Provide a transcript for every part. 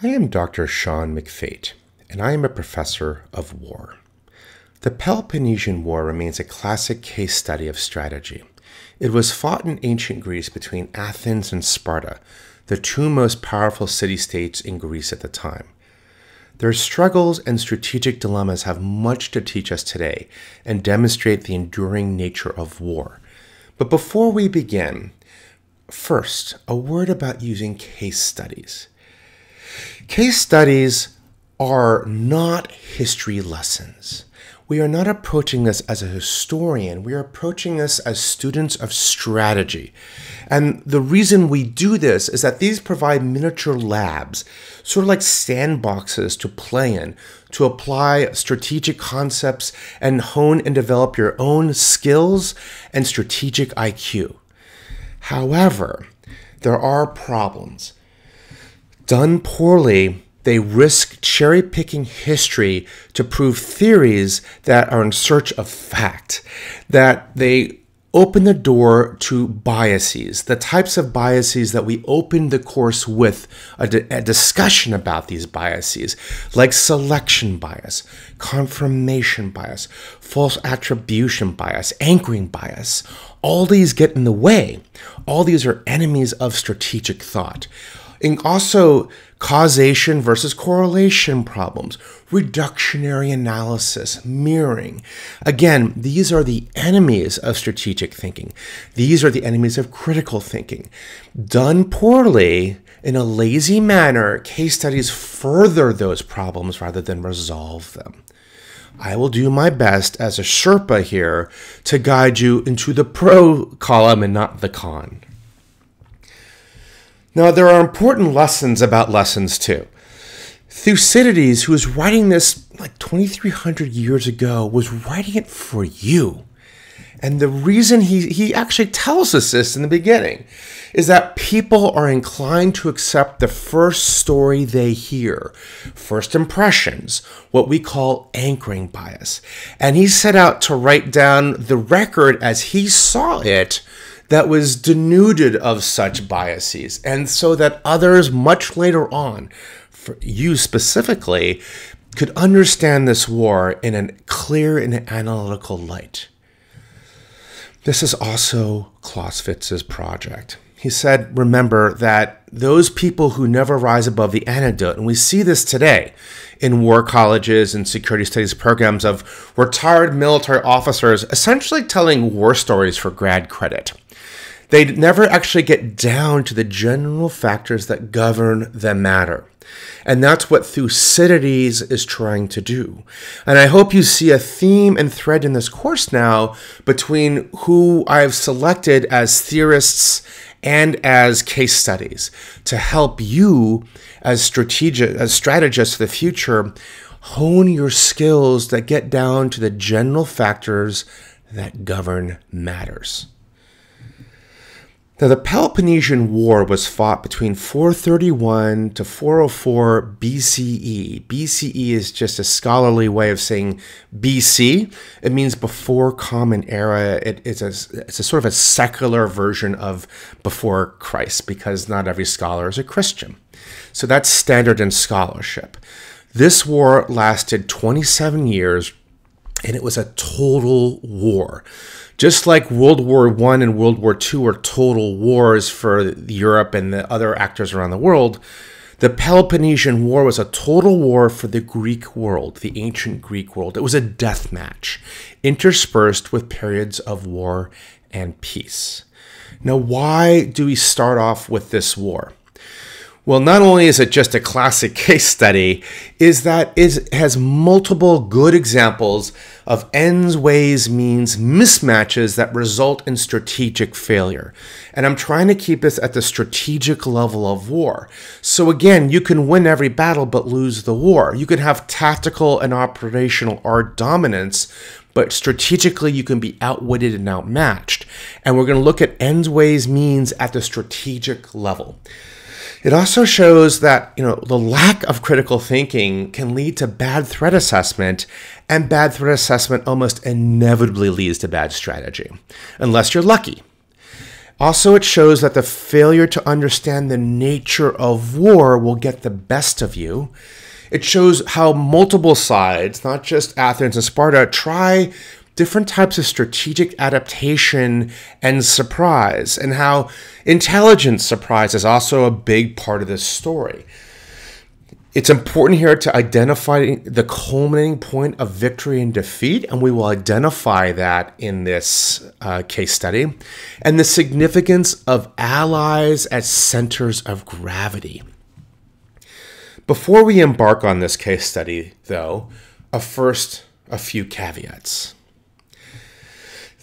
I am Dr. Sean McFate, and I am a professor of war. The Peloponnesian War remains a classic case study of strategy. It was fought in ancient Greece between Athens and Sparta, the two most powerful city states in Greece at the time. Their struggles and strategic dilemmas have much to teach us today and demonstrate the enduring nature of war. But before we begin, first, a word about using case studies. Case studies are not history lessons. We are not approaching this as a historian. We are approaching this as students of strategy. And the reason we do this is that these provide miniature labs, sort of like sandboxes to play in, to apply strategic concepts and hone and develop your own skills and strategic IQ. However, there are problems. Done poorly, they risk cherry picking history to prove theories that are in search of fact, that they open the door to biases, the types of biases that we open the course with a, a, discussion about these biases, like selection bias, confirmation bias, false attribution bias, anchoring bias. All these get in the way. All these are enemies of strategic thought. And also causation versus correlation problems, reductionary analysis, mirroring. Again, these are the enemies of strategic thinking. These are the enemies of critical thinking. Done poorly, in a lazy manner, case studies further those problems rather than resolve them. I will do my best as a Sherpa here to guide you into the pro column and not the con. Now, there are important lessons about lessons too. Thucydides, who was writing this like 2,300 years ago, was writing it for you. And the reason he, he actually tells us this in the beginning is that people are inclined to accept the first story they hear, first impressions, what we call anchoring bias. And he set out to write down the record as he saw it that was denuded of such biases, and so that others much later on, for you specifically, could understand this war in a clear and analytical light. This is also Clausewitz's project. He said, remember that those people who never rise above the anecdote, and we see this today in war colleges and security studies programs of retired military officers essentially telling war stories for grad credit. They never actually get down to the general factors that govern the matter. And that's what Thucydides is trying to do. And I hope you see a theme and thread in this course now between who I've selected as theorists and as case studies to help you as strategic as strategists for the future hone your skills that get down to the general factors that govern matters. Now, the Peloponnesian War was fought between 431 to 404 BCE. BCE is just a scholarly way of saying BC. It means before Common Era. It is a, it's a sort of a secular version of before Christ because not every scholar is a Christian. So that's standard in scholarship. This war lasted 27 years and it was a total war. Just like World War I and World War II were total wars for Europe and the other actors around the world, the Peloponnesian War was a total war for the Greek world, the ancient Greek world. It was a death match, interspersed with periods of war and peace. Now, why do we start off with this war? Well, not only is it just a classic case study, is that it has multiple good examples of ends, ways, means mismatches that result in strategic failure. And I'm trying to keep this at the strategic level of war. So again, you can win every battle but lose the war. You can have tactical and operational art dominance, but strategically you can be outwitted and outmatched. And we're going to look at ends, ways, means at the strategic level. It also shows that, you know, the lack of critical thinking can lead to bad threat assessment, and bad threat assessment almost inevitably leads to bad strategy, unless you're lucky. Also, it shows that the failure to understand the nature of war will get the best of you. It shows how multiple sides, not just Athens and Sparta, try different types of strategic adaptation and surprise, and how intelligence surprise is also a big part of this story. It's important here to identify the culminating point of victory and defeat, and we will identify that in this uh, case study, and the significance of allies as centers of gravity. Before we embark on this case study, though, a first a few caveats.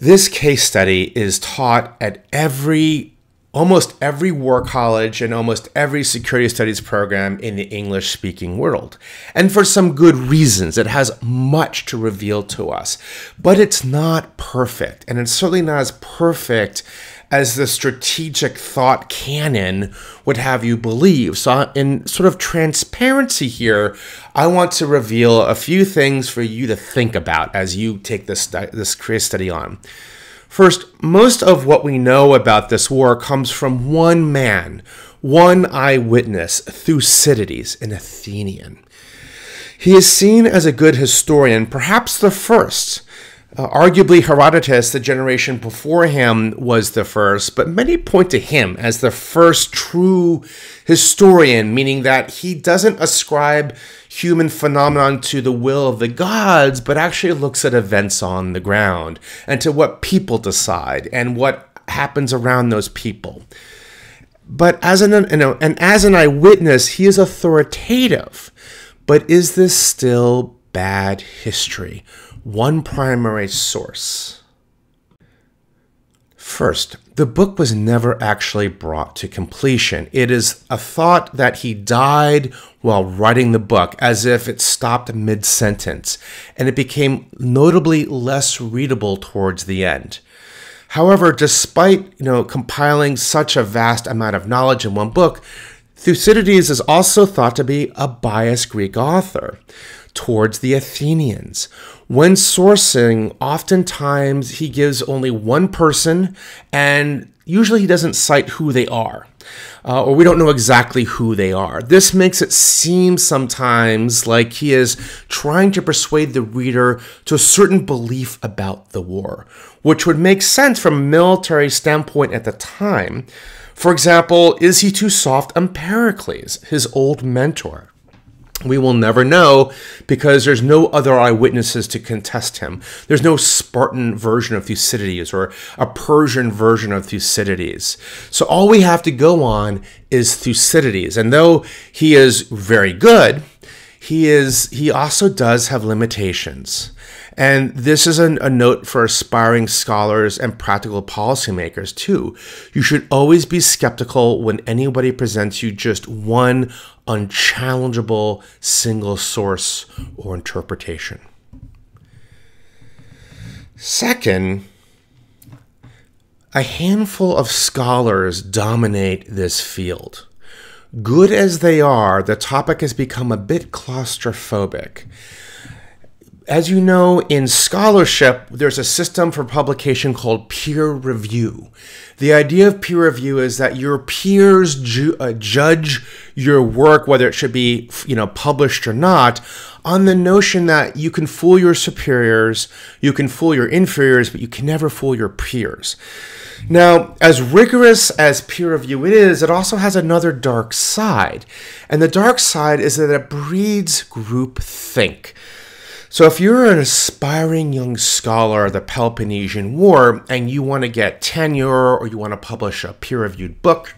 This case study is taught at every almost every war college and almost every security studies program in the English speaking world. And for some good reasons, it has much to reveal to us. But it's not perfect, and it's certainly not as perfect as the strategic thought canon would have you believe. So, in sort of transparency here, I want to reveal a few things for you to think about as you take this, this career study on. First, most of what we know about this war comes from one man, one eyewitness, Thucydides, an Athenian. He is seen as a good historian, perhaps the first, uh, arguably, Herodotus, the generation before him, was the first, but many point to him as the first true historian, meaning that he doesn't ascribe human phenomenon to the will of the gods, but actually looks at events on the ground and to what people decide and what happens around those people. But as an, and as an eyewitness, he is authoritative. But is this still bad history? One primary source. First, the book was never actually brought to completion. It is a thought that he died while writing the book, as if it stopped mid sentence, and it became notably less readable towards the end. However, despite you know compiling such a vast amount of knowledge in one book, Thucydides is also thought to be a biased Greek author towards the Athenians. When sourcing, oftentimes he gives only one person, and usually he doesn't cite who they are. Uh, or we don't know exactly who they are. This makes it seem sometimes like he is trying to persuade the reader to a certain belief about the war, which would make sense from a military standpoint at the time. For example, is he too soft on Pericles, his old mentor? We will never know because there's no other eyewitnesses to contest him. There's no Spartan version of Thucydides or a Persian version of Thucydides. So all we have to go on is Thucydides. And though he is very good, he is he also does have limitations. And this is a, a, note for aspiring scholars and practical policymakers, too. You should always be skeptical when anybody presents you just one unchallengeable single source or interpretation. Second, a handful of scholars dominate this field. Good as they are, the topic has become a bit claustrophobic as you know, in scholarship, there's a system for publication called peer review. The idea of peer review is that your peers ju- uh, judge your work, whether it should be, you know, published or not, on the notion that you can fool your superiors, you can fool your inferiors, but you can never fool your peers. Now, as rigorous as peer review is, it also has another dark side. And the dark side is that it breeds group think. So, if you're an aspiring young scholar of the Peloponnesian War and you want to get tenure or you want to publish a peer reviewed book,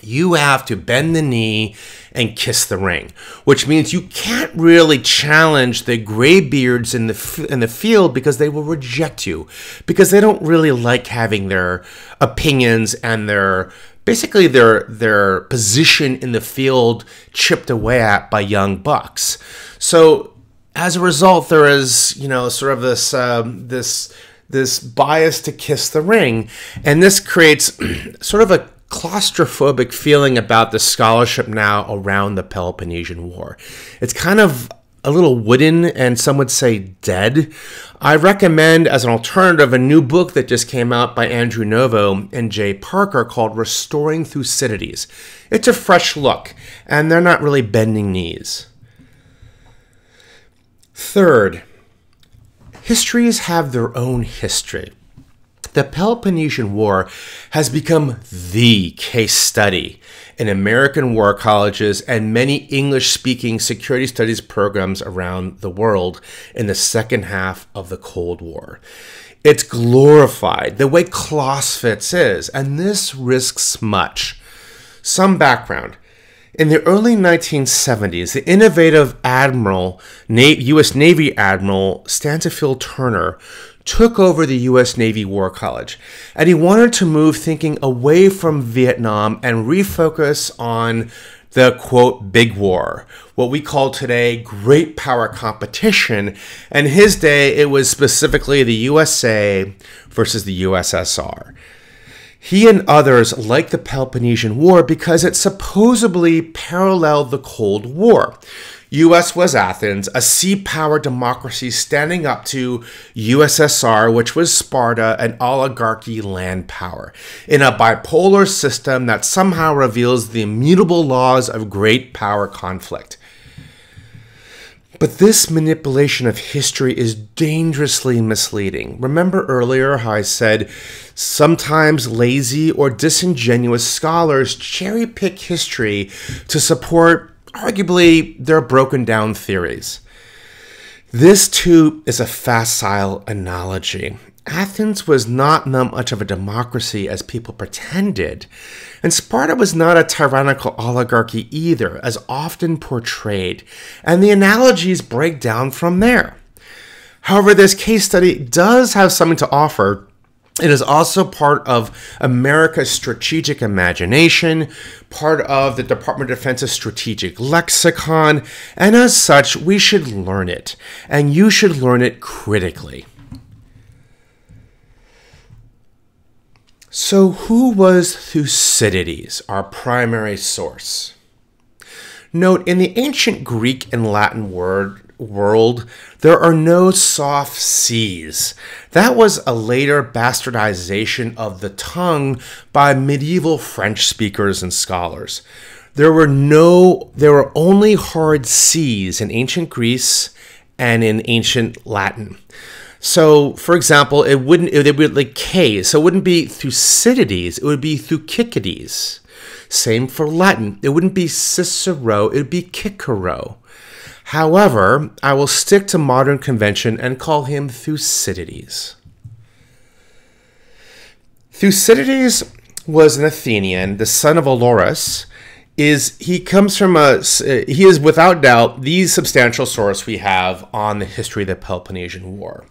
you have to bend the knee and kiss the ring, which means you can't really challenge the graybeards in the in the field because they will reject you because they don't really like having their opinions and their basically their their position in the field chipped away at by young bucks. So as a result, there is you know sort of this um, this this bias to kiss the ring, and this creates sort of a claustrophobic feeling about the scholarship now around the Peloponnesian War. It's kind of a little wooden and some would say dead, I recommend as an alternative a new book that just came out by Andrew Novo and Jay Parker called Restoring Thucydides. It's a fresh look, and they're not really bending knees. Third, histories have their own history. The Peloponnesian War has become the case study in American war colleges and many English speaking security studies programs around the world in the second half of the Cold War. It's glorified the way Clausewitz is, and this risks much. Some background. In the early 1970s, the innovative Admiral, U.S. Navy Admiral Stansfield Turner took over the U.S. Navy War College, and he wanted to move thinking away from Vietnam and refocus on the quote big war, what we call today great power competition. And his day, it was specifically the USA versus the USSR. He and others liked the Peloponnesian War because it supposedly paralleled the Cold War. US was Athens, a sea power democracy standing up to USSR, which was Sparta, an oligarchy land power, in a bipolar system that somehow reveals the immutable laws of great power conflict. But this manipulation of history is dangerously misleading. Remember earlier how I said sometimes lazy or disingenuous scholars cherry pick history to support arguably their broken down theories. This too is a facile analogy. Athens was not much of a democracy as people pretended, and Sparta was not a tyrannical oligarchy either, as often portrayed, and the analogies break down from there. However, this case study does have something to offer it is also part of America's strategic imagination, part of the Department of Defense's strategic lexicon, and as such, we should learn it, and you should learn it critically. So, who was Thucydides, our primary source? Note, in the ancient Greek and Latin word world, there are no soft C's. That was a later bastardization of the tongue by medieval French speakers and scholars. There were no, there were only hard C's in ancient Greece and in ancient Latin. So, for example, it wouldn't, it would be like K, so it wouldn't be Thucydides, it would be Thucydides. Same for Latin. It wouldn't be Cicero, it would be Cicero. However, I will stick to modern convention and call him Thucydides. Thucydides was an Athenian, the son of Olorus. Is he comes from a he is without doubt the substantial source we have on the history of the Peloponnesian War.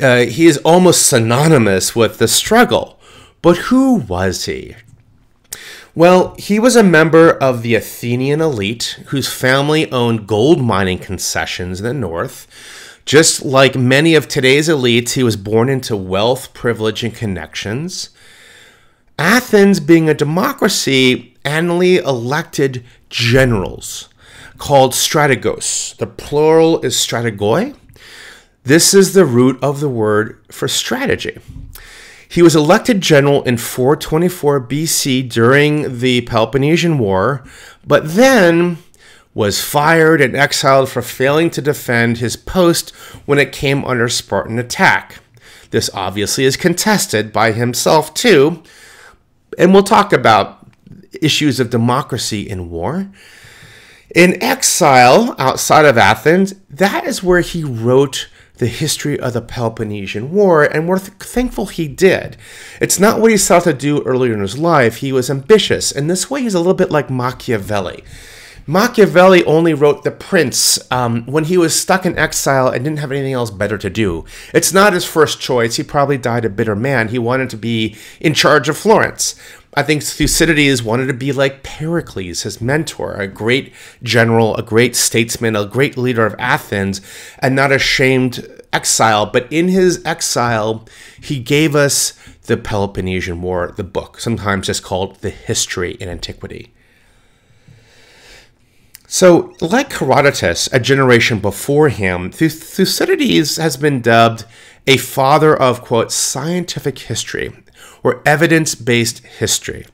Uh, he is almost synonymous with the struggle. But who was he? Well, he was a member of the Athenian elite whose family owned gold mining concessions in the north. Just like many of today's elites, he was born into wealth, privilege, and connections. Athens, being a democracy, annually elected generals called strategos. The plural is strategoi. This is the root of the word for strategy. He was elected general in 424 BC during the Peloponnesian War, but then was fired and exiled for failing to defend his post when it came under Spartan attack. This obviously is contested by himself too, and we'll talk about issues of democracy in war. In exile outside of Athens, that is where he wrote the history of the Peloponnesian War, and we're th- thankful he did. It's not what he sought to do earlier in his life. He was ambitious, and this way he's a little bit like Machiavelli. Machiavelli only wrote The Prince um, when he was stuck in exile and didn't have anything else better to do. It's not his first choice. He probably died a bitter man. He wanted to be in charge of Florence. I think Thucydides wanted to be like Pericles, his mentor, a great general, a great statesman, a great leader of Athens, and not a shamed exile. But in his exile, he gave us the Peloponnesian War, the book, sometimes just called The History in Antiquity. So, like Herodotus, a generation before him, Thucydides has been dubbed a father of, quote, scientific history or evidence based history.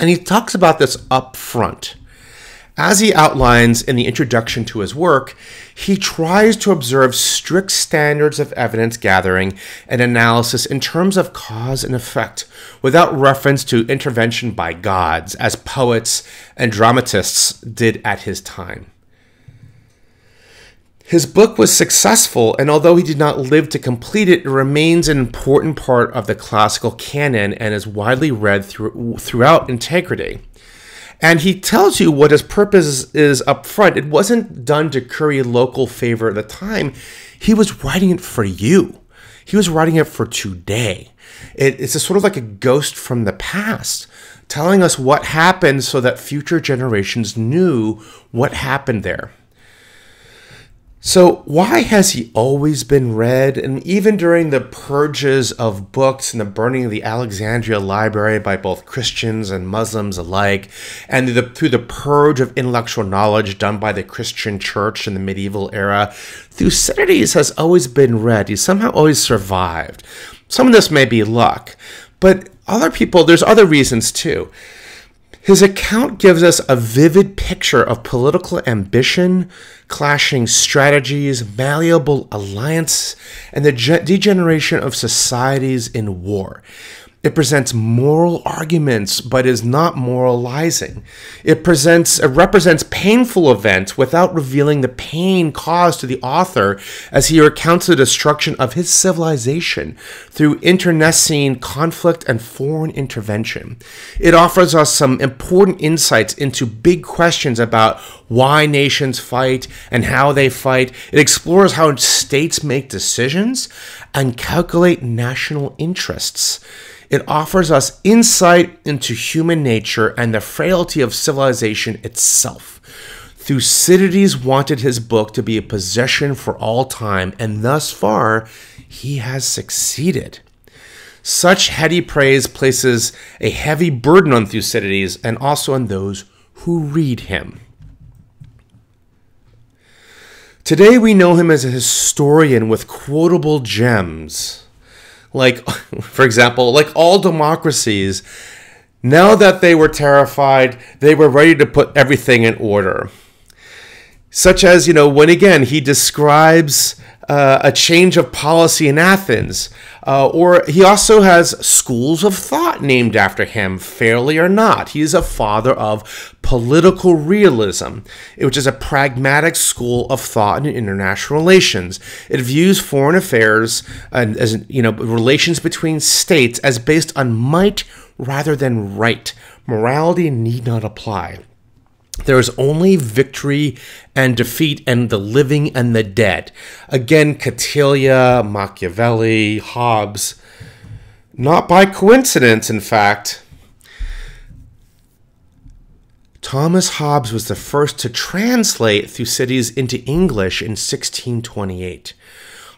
And he talks about this up front. As he outlines in the introduction to his work, he tries to observe strict standards of evidence gathering and analysis in terms of cause and effect, without reference to intervention by gods, as poets and dramatists did at his time. His book was successful, and although he did not live to complete it, it remains an important part of the classical canon and is widely read through, throughout integrity. And he tells you what his purpose is up front. It wasn't done to curry local favor at the time, he was writing it for you. He was writing it for today. It, it's a sort of like a ghost from the past, telling us what happened so that future generations knew what happened there. So, why has he always been read? And even during the purges of books and the burning of the Alexandria Library by both Christians and Muslims alike, and the, through the purge of intellectual knowledge done by the Christian church in the medieval era, Thucydides has always been read. He's somehow always survived. Some of this may be luck, but other people, there's other reasons too. His account gives us a vivid picture of political ambition, clashing strategies, malleable alliance, and the degeneration of societies in war. It presents moral arguments, but is not moralizing. It presents it represents painful events without revealing the pain caused to the author as he recounts the destruction of his civilization through internecine conflict and foreign intervention. It offers us some important insights into big questions about why nations fight and how they fight. It explores how states make decisions and calculate national interests. It offers us insight into human nature and the frailty of civilization itself. Thucydides wanted his book to be a possession for all time, and thus far, he has succeeded. Such heady praise places a heavy burden on Thucydides and also on those who read him. Today, we know him as a historian with quotable gems like, for example, like all democracies, now that they were terrified, they were ready to put everything in order. Such as, you know, when again he describes uh, a change of policy in Athens. Uh, or he also has schools of thought named after him, fairly or not. He is a father of political realism, which is a pragmatic school of thought in international relations. It views foreign affairs and as you know relations between states as based on might rather than right. Morality need not apply. There is only victory and defeat and the living and the dead. Again, Kautilya, Machiavelli, Hobbes. Not by coincidence, in fact. Thomas Hobbes was the first to translate Thucydides into English in 1628.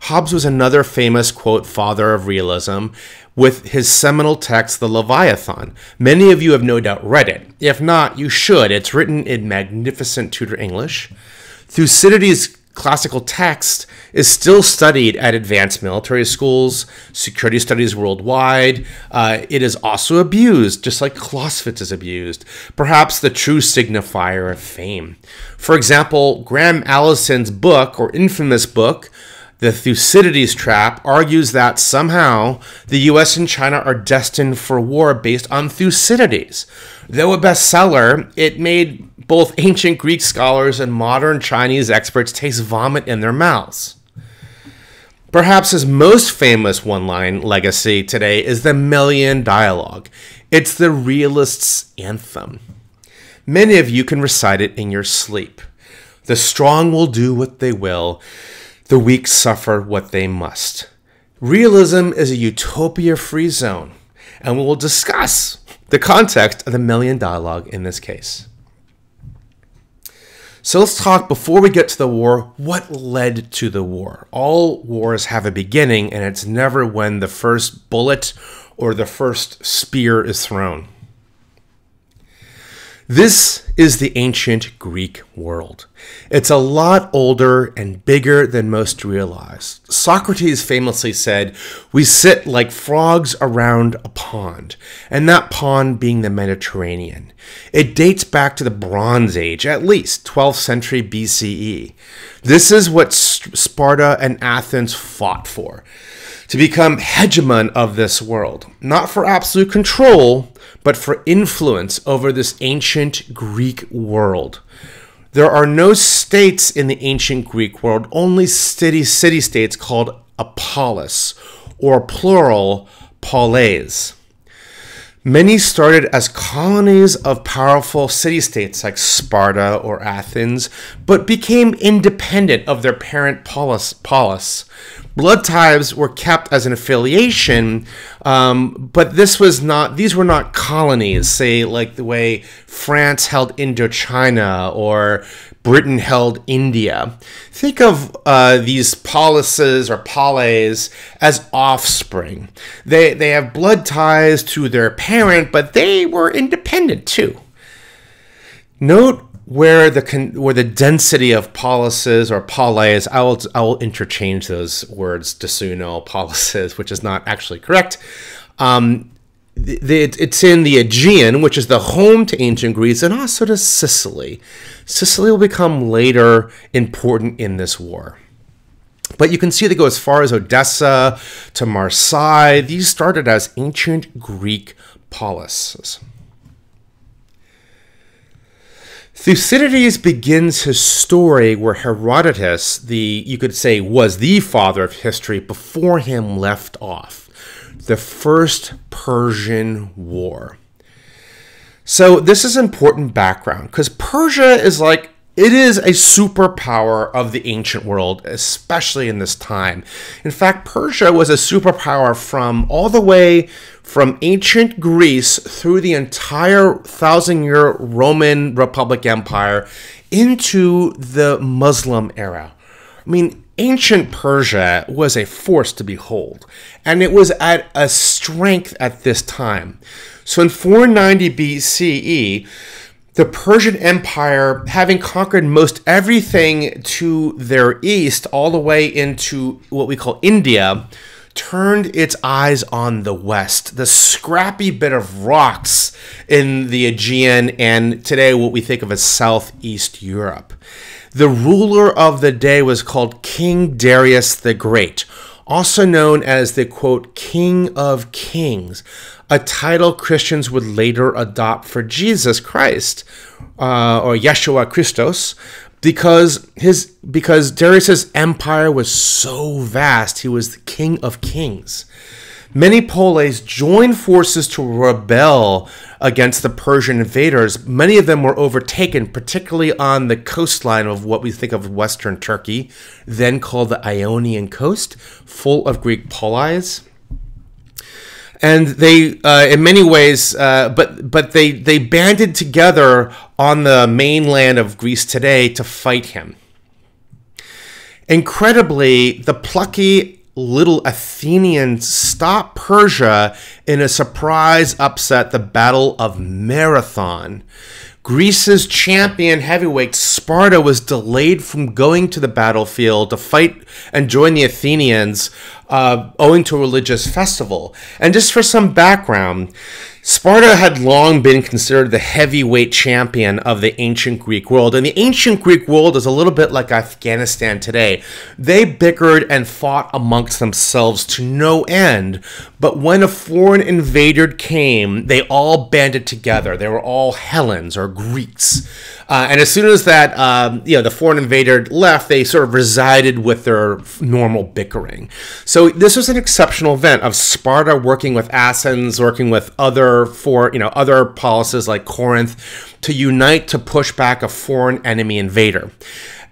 Hobbes was another famous, quote, father of realism with his seminal text, The Leviathan. Many of you have no doubt read it. If not, you should. It's written in magnificent Tudor English. Thucydides' classical text is still studied at advanced military schools, security studies worldwide. Uh, it is also abused, just like Clausewitz is abused, perhaps the true signifier of fame. For example, Graham Allison's book, or infamous book, the Thucydides trap argues that somehow the US and China are destined for war based on Thucydides. Though a bestseller, it made both ancient Greek scholars and modern Chinese experts taste vomit in their mouths. Perhaps his most famous one line legacy today is the Melian Dialogue. It's the realist's anthem. Many of you can recite it in your sleep. The strong will do what they will the weak suffer what they must. Realism is a utopia free zone, and we will discuss the context of the Melian Dialogue in this case. So let's talk before we get to the war what led to the war. All wars have a beginning, and it's never when the first bullet or the first spear is thrown. This is the ancient Greek world. It's a lot older and bigger than most realize. Socrates famously said, We sit like frogs around a pond, and that pond being the Mediterranean. It dates back to the Bronze Age, at least 12th century BCE. This is what Sparta and Athens fought for to become hegemon of this world, not for absolute control, but for influence over this ancient Greek world. There are no states in the ancient Greek world, only city city states called a polis, or plural, polis. Many started as colonies of powerful city states like Sparta or Athens, but became independent of their parent polis, polis blood ties were kept as an affiliation, um, but this was not; these were not colonies. Say, like the way France held Indochina or Britain held India. Think of uh, these polises or polis as offspring. They they have blood ties to their parent, but they were independent too. Note where the where the density of polises or polis, I will I will interchange those words desuno polises, which is not actually correct. Um, the, the, it's in the Aegean, which is the home to ancient Greece, and also to Sicily. Sicily will become later important in this war. But you can see they go as far as Odessa to Marseille. These started as ancient Greek polises. Thucydides begins his story where Herodotus, the you could say was the father of history, before him left off. The first Persian War. So this is important background because Persia is like it is a superpower of the ancient world, especially in this time. In fact, Persia was a superpower from all the way from ancient Greece through the entire thousand year Roman Republic Empire into the Muslim era. I mean, ancient Persia was a force to behold, and it was at a strength at this time. So in 490 BCE, the Persian Empire, having conquered most everything to their east, all the way into what we call India, turned its eyes on the west, the scrappy bit of rocks in the Aegean and today what we think of as southeast Europe. The ruler of the day was called King Darius the Great, also known as the quote, King of Kings a title Christians would later adopt for Jesus Christ uh, or Yeshua Christos because his because Darius's empire was so vast he was the king of kings many polis joined forces to rebel against the Persian invaders. Many of them were overtaken particularly on the coastline of what we think of western Turkey then called the Ionian coast full of Greek polis and they uh, in many ways uh, but but they they banded together on the mainland of Greece today to fight him. Incredibly the plucky little Athenians stop Persia in a surprise upset the battle of Marathon Greece's champion heavyweight Sparta was delayed from going to the battlefield to fight and join the Athenians uh, owing to a religious festival. And just for some background, Sparta had long been considered the heavyweight champion of the ancient Greek world. And the ancient Greek world is a little bit like Afghanistan today. They bickered and fought amongst themselves to no end. But when a foreign invader came, they all banded together. They were all Hellenes or Greeks. Uh, and as soon as that, um, you know, the foreign invader left, they sort of resided with their normal bickering. So this was an exceptional event of Sparta working with Athens, working with other for you know other policies like Corinth to unite to push back a foreign enemy invader.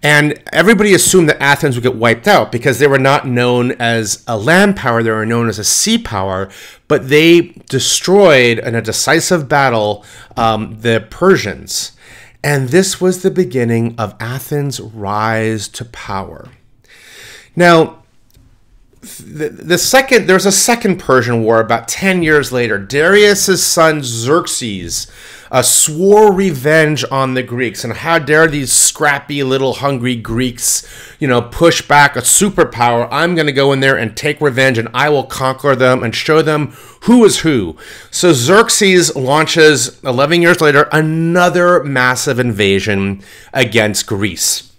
And everybody assumed that Athens would get wiped out because they were not known as a land power, they were known as a sea power. But they destroyed in a decisive battle um, the Persians. And this was the beginning of Athens' rise to power. Now, the, the second there's a second Persian war about 10 years later. Darius's son Xerxes uh, swore revenge on the Greeks. And how dare these scrappy little hungry Greeks, you know, push back a superpower? I'm going to go in there and take revenge and I will conquer them and show them who is who. So Xerxes launches 11 years later another massive invasion against Greece.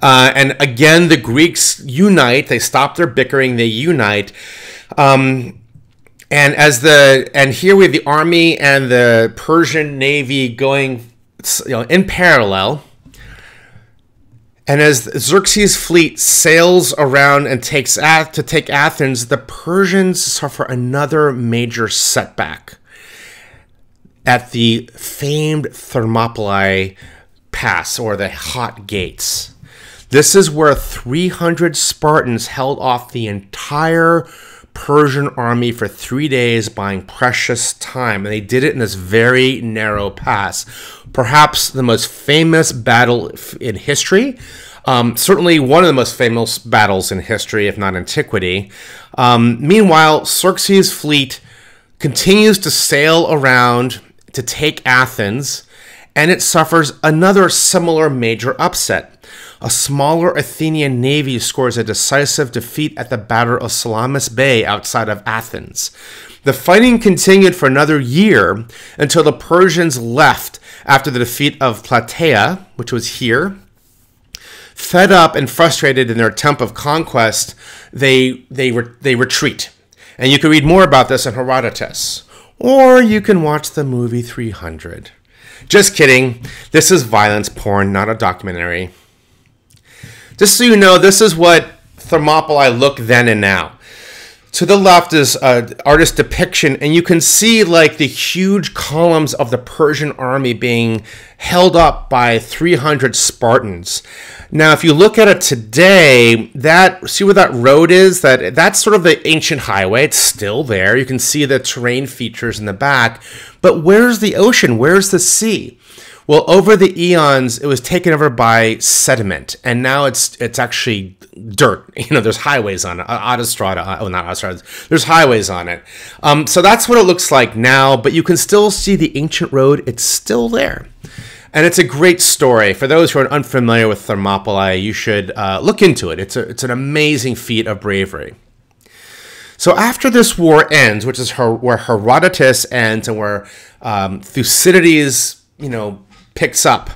Uh, and again, the Greeks unite. They stop their bickering. They unite. Um, and as the and here we have the army and the Persian navy going, you know, in parallel. And as Xerxes' fleet sails around and takes Ath- to take Athens, the Persians suffer another major setback at the famed Thermopylae Pass or the Hot Gates. This is where 300 Spartans held off the entire Persian army for three days, buying precious time. And they did it in this very narrow pass. Perhaps the most famous battle in history. Um, certainly one of the most famous battles in history, if not antiquity. Um, meanwhile, Xerxes' fleet continues to sail around to take Athens, and it suffers another similar major upset a smaller Athenian navy scores a decisive defeat at the Battle of Salamis Bay outside of Athens. The fighting continued for another year until the Persians left after the defeat of Plataea, which was here. Fed up and frustrated in their attempt of conquest, they, they, re- they retreat. And you can read more about this in Herodotus. Or you can watch the movie 300. Just kidding. This is violence porn, not a documentary. Just so you know, this is what Thermopylae look then and now. To the left is an artist depiction, and you can see like the huge columns of the Persian army being held up by 300 Spartans. Now, if you look at it today, that see where that road is? That that's sort of the ancient highway. It's still there. You can see the terrain features in the back. But where's the ocean? Where's the sea? Well, over the eons, it was taken over by sediment, and now it's it's actually dirt. You know, there's highways on it, autostrada. Uh, oh, not autostrada. There's highways on it. Um, so that's what it looks like now. But you can still see the ancient road. It's still there. And it's a great story. For those who are unfamiliar with Thermopylae, you should uh, look into it. It's, a, it's an amazing feat of bravery. So after this war ends, which is her, where Herodotus ends and where um, Thucydides, you know, picks up.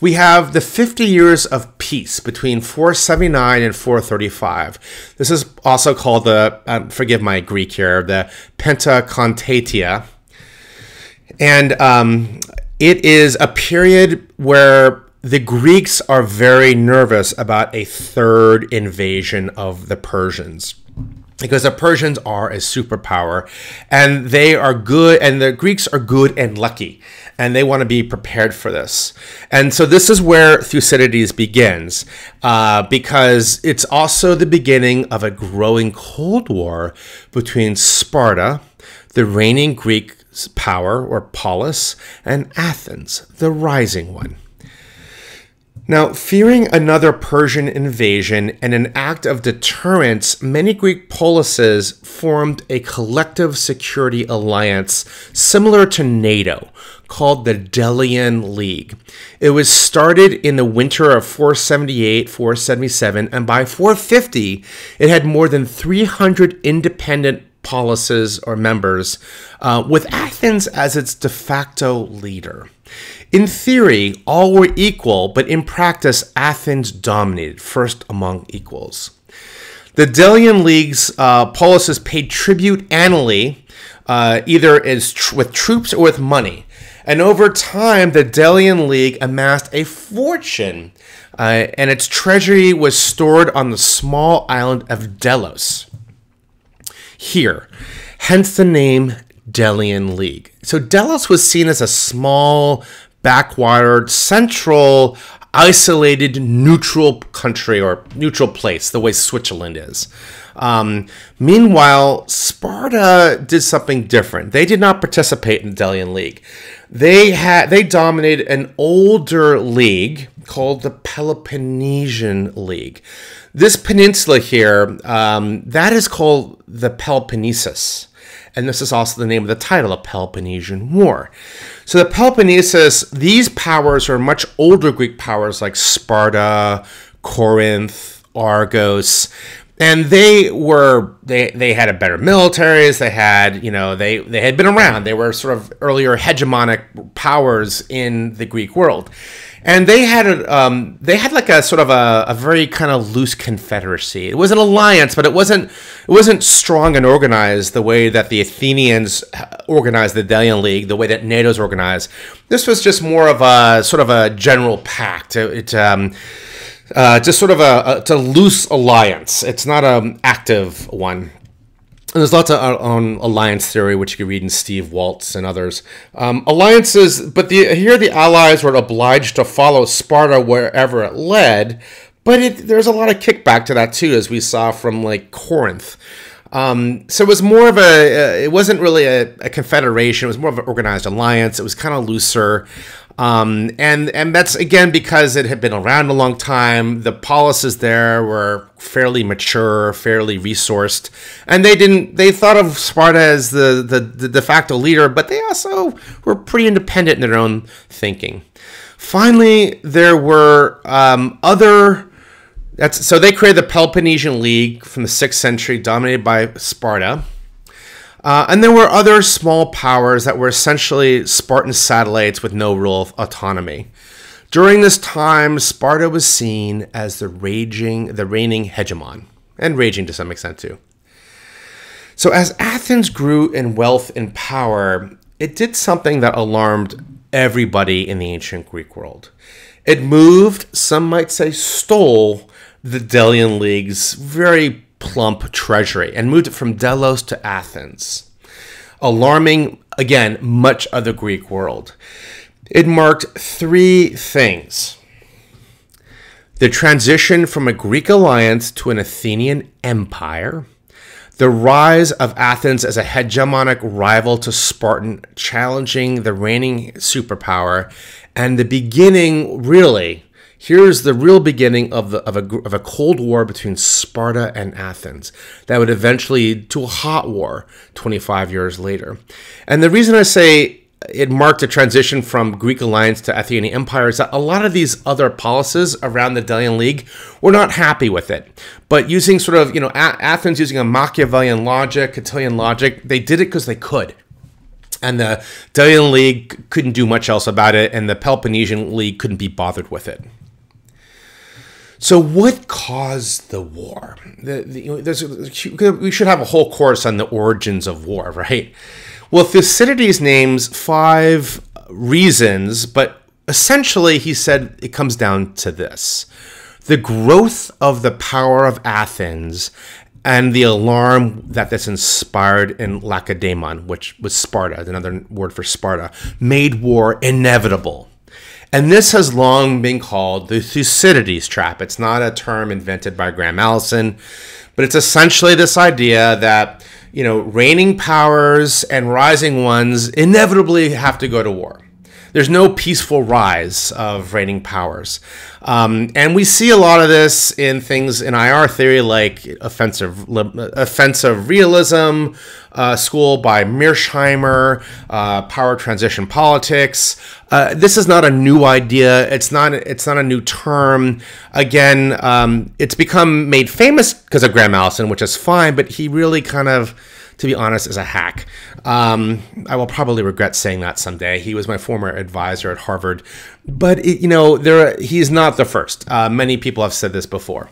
We have the 50 years of peace between 479 and 435. This is also called the, uh, forgive my Greek here, the Pentecontaetia. And um, it is a period where the Greeks are very nervous about a third invasion of the Persians because the Persians are a superpower and they are good, and the Greeks are good and lucky, and they want to be prepared for this. And so, this is where Thucydides begins uh, because it's also the beginning of a growing Cold War between Sparta, the reigning Greek power or polis, and Athens, the rising one. Now, fearing another Persian invasion and an act of deterrence, many Greek polises formed a collective security alliance similar to NATO called the Delian League. It was started in the winter of 478 477, and by 450, it had more than 300 independent polises or members, uh, with Athens as its de facto leader. In theory, all were equal, but in practice, Athens dominated, first among equals. The Delian League's uh, paid tribute annually, uh, either as tr- with troops or with money. And over time, the Delian League amassed a fortune, uh, and its treasury was stored on the small island of Delos. Here, hence the name Delian League. So Delos was seen as a small backwatered, central, isolated, neutral country or neutral place, the way Switzerland is. Um, meanwhile, Sparta did something different. They did not participate in the Delian League. They had they dominated an older league called the Peloponnesian League. This peninsula here, um, that is called the Peloponnesus. And this is also the name of the title, the Peloponnesian War. So the Peloponnesus, these powers are much older Greek powers like Sparta, Corinth, Argos. And they were they they had a better militaries they had you know they they had been around. They were sort of earlier hegemonic powers in the greek world and they had a um, they had like a sort of a, a very kind of loose confederacy it was an alliance but it wasn't it wasn't strong and organized the way that the athenians organized the delian league the way that nato's organized this was just more of a sort of a general pact it, it um, uh, just sort of a, a, it's a loose alliance. It's not an active one. And there's lots of, uh, on alliance theory, which you can read in Steve Waltz and others. Um, alliances, but the, here the Allies were obliged to follow Sparta wherever it led. But it, there's a lot of kickback to that too, as we saw from like Corinth. Um, so it was more of a, uh, it wasn't really a, a, confederation. It was more of an organized alliance. It was kind of looser. Um, and and that's again because it had been around a long time. The polises there were fairly mature, fairly resourced, and they didn't. They thought of Sparta as the the, the de facto leader, but they also were pretty independent in their own thinking. Finally, there were um, other. That's so they created the Peloponnesian League from the sixth century, dominated by Sparta. Uh, and there were other small powers that were essentially Spartan satellites with no real autonomy. During this time, Sparta was seen as the raging, the reigning hegemon, and raging to some extent too. So as Athens grew in wealth and power, it did something that alarmed everybody in the ancient Greek world. It moved, some might say stole, the Delian League's very plump treasury and moved it from Delos to Athens, alarming, again, much of the Greek world. It marked three things. The transition from a Greek alliance to an Athenian empire, the rise of Athens as a hegemonic rival to Spartan, challenging the reigning superpower, and the beginning, really, here's the real beginning of, the, of, a, of a Cold War between Sparta and Athens that would eventually lead to a hot war 25 years later. And the reason I say it marked a transition from Greek alliance to Athenian empire is that a lot of these other polises around the Delian League were not happy with it. But using sort of, you know, Athens using a Machiavellian logic, Catiline logic, they did it because they could and the Delian League couldn't do much else about it, and the Peloponnesian League couldn't be bothered with it. So, what caused the war? The, the, we should have a whole course on the origins of war, right? Well, Thucydides names five reasons, but essentially he said it comes down to this the growth of the power of Athens and the alarm that this inspired in Lacedaemon, which was Sparta, another word for Sparta, made war inevitable. And this has long been called the Thucydides trap. It's not a term invented by Graham Allison, but it's essentially this idea that, you know, reigning powers and rising ones inevitably have to go to war. There's no peaceful rise of reigning powers. Um, and we see a lot of this in things in IR theory like offensive, offensive realism, uh, school by Mearsheimer, uh, power transition politics. Uh, this is not a new idea. It's not. It's not a new term. Again, um, it's become made famous because of Graham Allison, which is fine. But he really kind of to be honest, is a hack. Um, I will probably regret saying that someday. He was my former advisor at Harvard, but it, you know, there he's not the first. Uh, many people have said this before.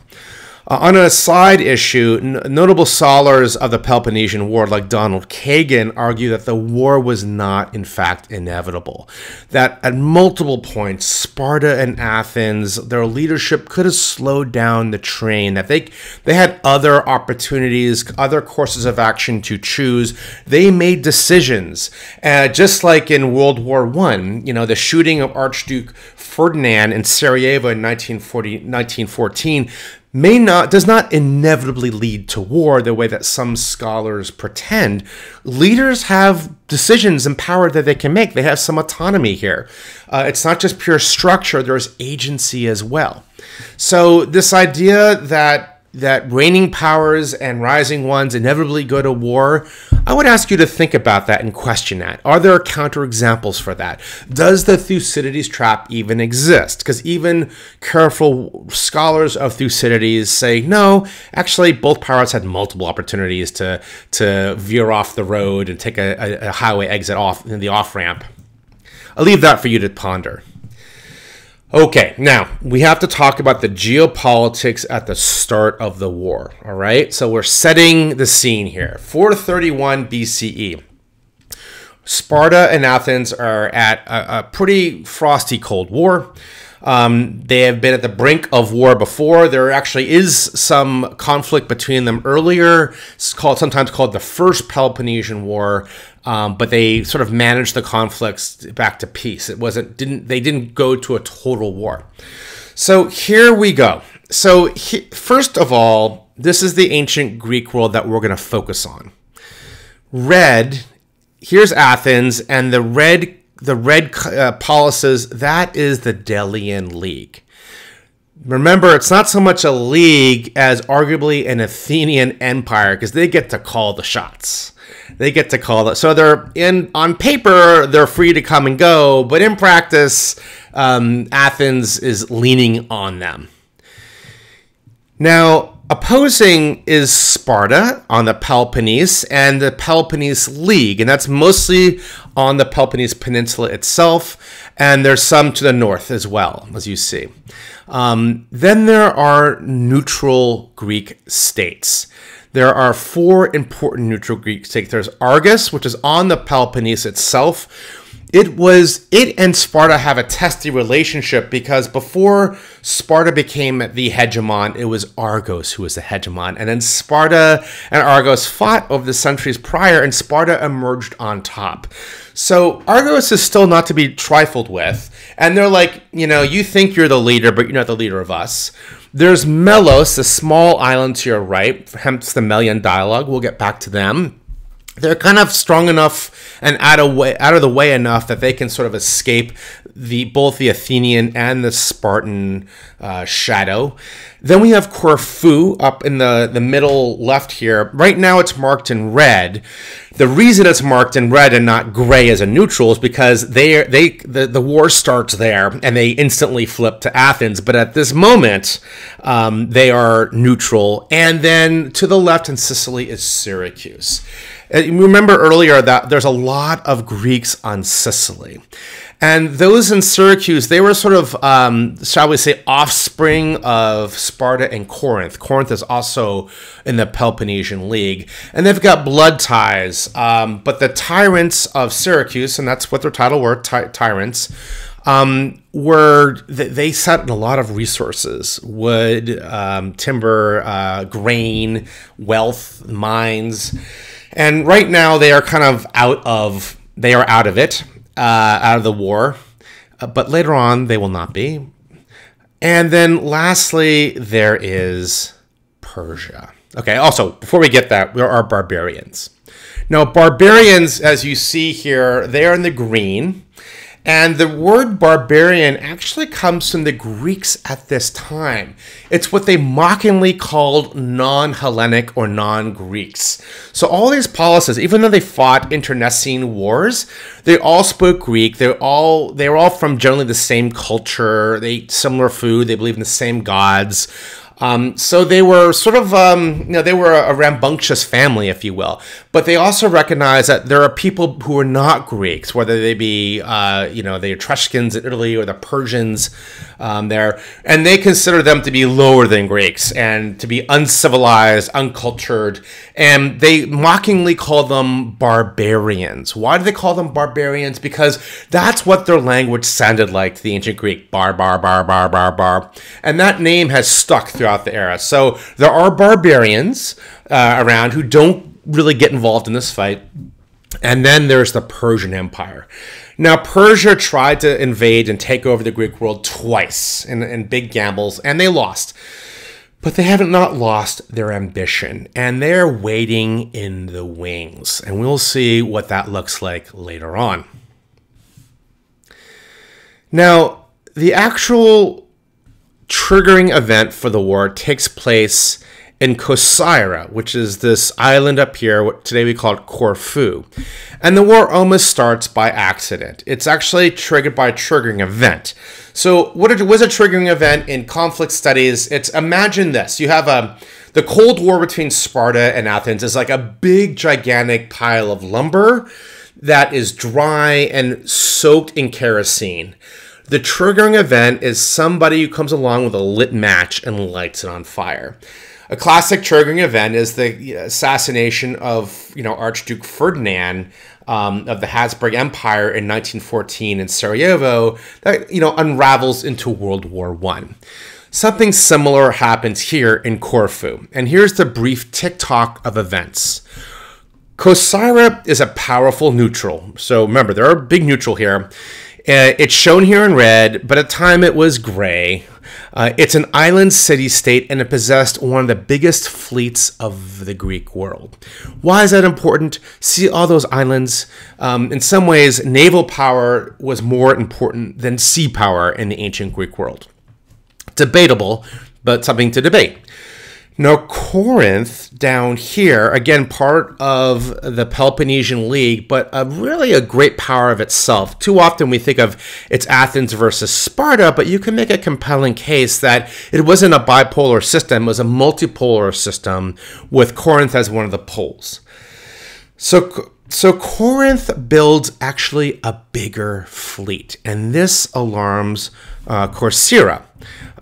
Uh, on a side issue, notable scholars of the Peloponnesian War, like Donald Kagan, argue that the war was not, in fact, inevitable. That at multiple points, Sparta and Athens, their leadership could have slowed down the train, that they, they had other opportunities, other courses of action to choose. They made decisions. Uh, just like in World War I, you know, the shooting of Archduke Ferdinand in Sarajevo in 1940, 1914 may not does not inevitably lead to war the way that some scholars pretend. Leaders have decisions and power that they can make. They have some autonomy here. Uh, it's not just pure structure there's agency as well. So this idea that that reigning powers and rising ones inevitably go to war, I would ask you to think about that and question that. Are there counterexamples for that? Does the Thucydides trap even exist? Because even careful scholars of Thucydides say no. Actually, both powers had multiple opportunities to to veer off the road and take a, a, highway exit off in the off ramp. I'll leave that for you to ponder. Okay, now we have to talk about the geopolitics at the start of the war. All right, so we're setting the scene here. 431 BCE. Sparta and Athens are at a, a pretty frosty Cold War. Um, they have been at the brink of war before. There actually is some conflict between them earlier. It's called sometimes called the First Peloponnesian War, um, but they sort of managed the conflicts back to peace. It wasn't didn't they didn't go to a total war. So here we go. So he, first of all, this is the ancient Greek world that we're going to focus on. Red, here's Athens, and the red the red uh, polises, that is the Delian League. Remember, it's not so much a league as arguably an Athenian empire because they get to call the shots. They get to call it. So they're in on paper, they're free to come and go, but in practice, um, Athens is leaning on them. Now, Opposing is Sparta on the Peloponnese and the Peloponnese League, and that's mostly on the Peloponnese Peninsula itself, and there's some to the north as well, as you see. Um, then there are neutral Greek states. There are four important neutral Greek states. There's Argos, which is on the Peloponnese itself, it was it and Sparta have a testy relationship because before Sparta became the hegemon, it was Argos who was the hegemon, and then Sparta and Argos fought over the centuries prior, and Sparta emerged on top. So Argos is still not to be trifled with, and they're like, you know, you think you're the leader, but you're not the leader of us. There's Melos, a small island to your right, hence the Melian dialogue. We'll get back to them they're kind of strong enough and out of way out of the way enough that they can sort of escape the both the Athenian and the Spartan uh, shadow. Then we have Corfu up in the the middle left here. Right now it's marked in red. The reason it's marked in red and not gray as a neutral is because they they the, the war starts there and they instantly flip to Athens. But at this moment, um, they are neutral. And then to the left in Sicily is Syracuse. Uh, remember earlier that there's a lot of Greeks on Sicily. And those in Syracuse, they were sort of, um, shall we say, offspring of Sparta and Corinth. Corinth is also in the Peloponnesian League. And they've got blood ties. Um, but the tyrants of Syracuse, and that's what their title were, ty- tyrants, um, were they set a lot of resources wood, um, timber, uh, grain, wealth, mines. And right now they are kind of out of they are out of it, uh, out of the war. Uh, but later on they will not be. And then lastly there is Persia. Okay, also before we get that, there are barbarians. Now barbarians as you see here, they are in the green. And the word barbarian actually comes from the Greeks at this time. It's what they mockingly called non Hellenic or non Greeks. So all these polises, even though they fought internecine wars, they all spoke Greek. They're all they were all from generally the same culture. They ate similar food. They believe in the same gods. Um, so they were sort of, um, you know, they were a, rambunctious family, if you will. But they also recognize that there are people who are not Greeks, whether they be, uh, you know, the Etruscans in Italy or the Persians um, there, and they consider them to be lower than Greeks and to be uncivilized, uncultured, and they mockingly call them barbarians. Why do they call them barbarians? Because that's what their language sounded like, to the ancient Greek, bar, bar, bar, bar, bar, bar. And that name has stuck throughout the era. So there are barbarians uh, around who don't really get involved in this fight. And then there's the Persian Empire. Now, Persia tried to invade and take over the Greek world twice in, in big gambles, and they lost. But they haven't not lost their ambition, and they're waiting in the wings. And we'll see what that looks like later on. Now, the actual triggering event for the war takes place in Corcyra, which is this island up here, what today we call it Corfu. And the war almost starts by accident. It's actually triggered by a triggering event. So, what was a triggering event in conflict studies? It's imagine this you have a the Cold War between Sparta and Athens is like a big, gigantic pile of lumber that is dry and soaked in kerosene. The triggering event is somebody who comes along with a lit match and lights it on fire. A classic triggering event is the assassination of, you know, Archduke Ferdinand um, of the Habsburg Empire in 1914 in Sarajevo that, you know, unravels into World War One. Something similar happens here in Corfu. And here's the brief tick-tock of events. Corcyra is a powerful neutral. So remember, there are big neutral here. Uh, it's shown here in red, but at time it was gray. Uh, it's an island city state and it possessed one of the biggest fleets of the Greek world. Why is that important? See all those islands? Um, in some ways, naval power was more important than sea power in the ancient Greek world. Debatable, but something to debate. Now, Corinth down here, again, part of the Peloponnesian League, but a, really a great power of itself. Too often we think of it's Athens versus Sparta, but you can make a compelling case that it wasn't a bipolar system, it was a multipolar system with Corinth as one of the poles. So, so Corinth builds actually a bigger fleet, and this alarms uh.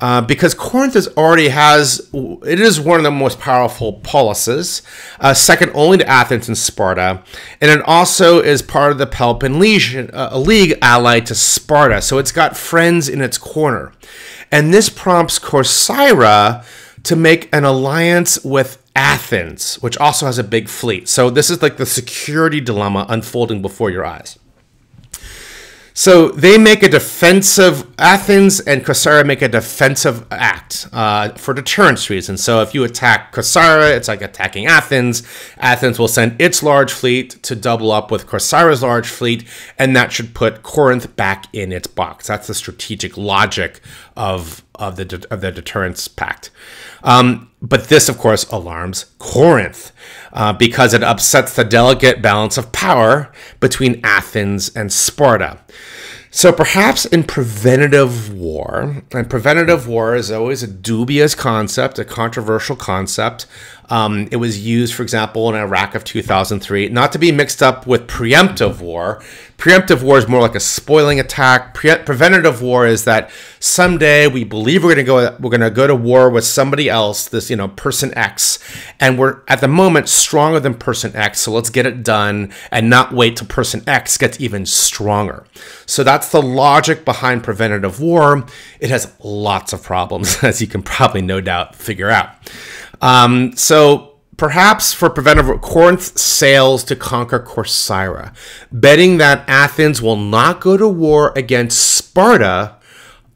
Uh, because Corinth is already has it is one of the most powerful polises, uh, second only to Athens and Sparta, and it also is part of the Peloponnesian uh, League allied to Sparta, so it's got friends in its corner, and this prompts Corcyra to make an alliance with Athens, which also has a big fleet. So this is like the security dilemma unfolding before your eyes. So they make a defensive, Athens and Corcyra make a defensive act uh, for deterrence reasons. So if you attack Corcyra, it's like attacking Athens. Athens will send its large fleet to double up with Corcyra's large fleet, and that should put Corinth back in its box. That's the strategic logic of, of, the, of the deterrence pact. Um, but this, of course, alarms Corinth uh, because it upsets the delicate balance of power between Athens and Sparta. So perhaps in preventative war, and preventative war is always a dubious concept, a controversial concept. Um, it was used, for example, in Iraq of 2003, not to be mixed up with preemptive war. Preemptive war is more like a spoiling attack. Pre- preventative war is that someday we believe we're going to go we're going to go to war with somebody else, this you know person X, and we're at the moment stronger than person X. So let's get it done and not wait till person X gets even stronger. So that's the logic behind preventative war. It has lots of problems, as you can probably no doubt figure out. Um, so perhaps for preventive Corinth sails to conquer Corcyra, betting that Athens will not go to war against Sparta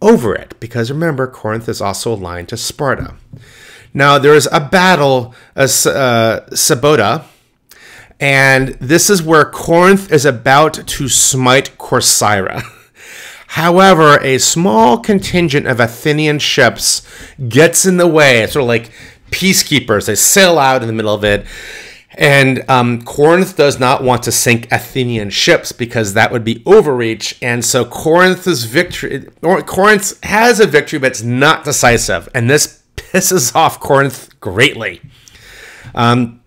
over it, because remember, Corinth is also aligned to Sparta. Now, there is a battle, uh, uh, Sybota, and this is where Corinth is about to smite Corcyra. However, a small contingent of Athenian ships gets in the way. Sort of like peacekeepers. They sail out in the middle of it. And um, Corinth does not want to sink Athenian ships because that would be overreach. And so Corinth's victory, Corinth has a victory, but it's not decisive. And this pisses off Corinth greatly. Um,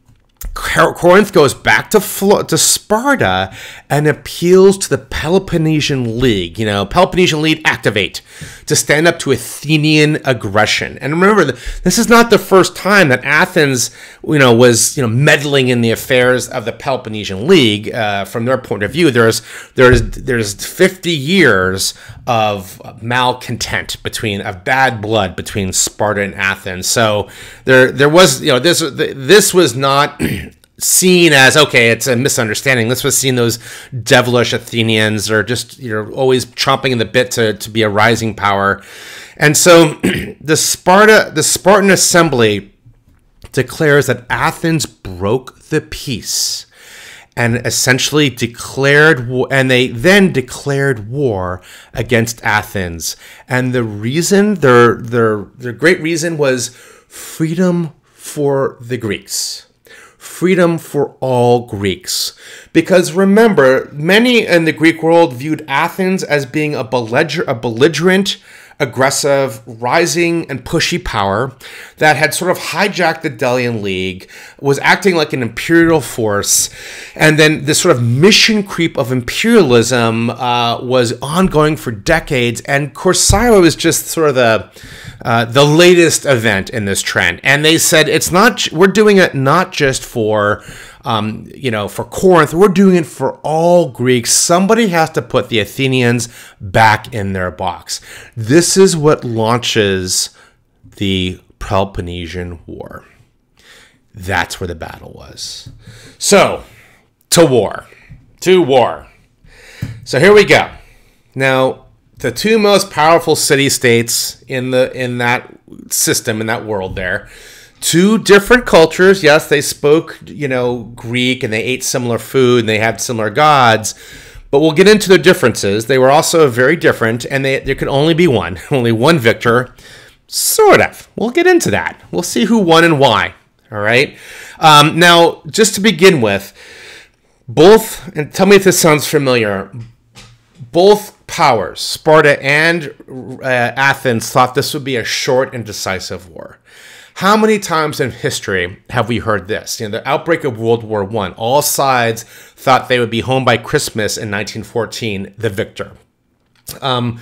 Corinth goes back to to Sparta and appeals to the Peloponnesian League. You know, Peloponnesian League activate to stand up to Athenian aggression. And remember, this is not the first time that Athens, you know, was you know meddling in the affairs of the Peloponnesian League. Uh, from their point of view, there's there's there's 50 years of malcontent between of bad blood between Sparta and Athens. So there there was you know this this was not seen as okay, it's a misunderstanding. This was seen those devilish Athenians are just you know always chomping in the bit to, to be a rising power, and so the Sparta the Spartan assembly declares that Athens broke the peace and essentially declared and they then declared war against Athens and the reason their their their great reason was freedom for the Greeks. Freedom for all Greeks. Because remember, many in the Greek world viewed Athens as being a, belliger- a belligerent, aggressive, rising, and pushy power that had sort of hijacked the Delian League, was acting like an imperial force, and then this sort of mission creep of imperialism uh, was ongoing for decades. And Corcyra was just sort of the uh, the latest event in this trend. And they said it's not we're doing it not just for um, you know, for Corinth, we're doing it for all Greeks. Somebody has to put the Athenians back in their box. This is what launches the Peloponnesian War. That's where the battle was. So, to war. To war. So here we go. Now, the two most powerful city states in the in that system in that world there two different cultures. Yes, they spoke, you know, Greek and they ate similar food and they had similar gods. But we'll get into their differences. They were also very different, and they, there could only be one, only one victor. Sort of. We'll get into that. We'll see who won and why. All right. Um, now, just to begin with, both, and tell me if this sounds familiar, both powers, Sparta and uh, Athens, thought this would be a short and decisive war. How many times in history have we heard this? You know, the outbreak of World War One. All sides thought they would be home by Christmas in 1914, the victor. Um,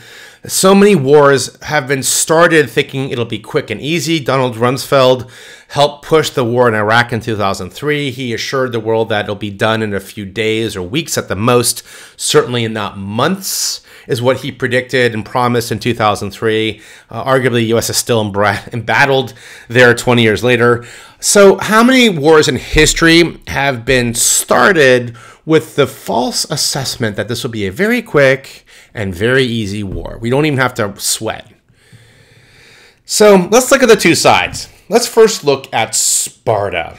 so many wars have been started thinking it'll be quick and easy. Donald Rumsfeld helped push the war in Iraq in 2003. He assured the world that it'll be done in a few days or weeks at the most, certainly not months is what he predicted and promised in 2003. Uh, arguably, the U.S. is still embattled there 20 years later. So, how many wars in history have been started with the false assessment that this will be a very quick and very easy war? We don't even have to sweat. So, let's look at the two sides. Let's first look at Sparta.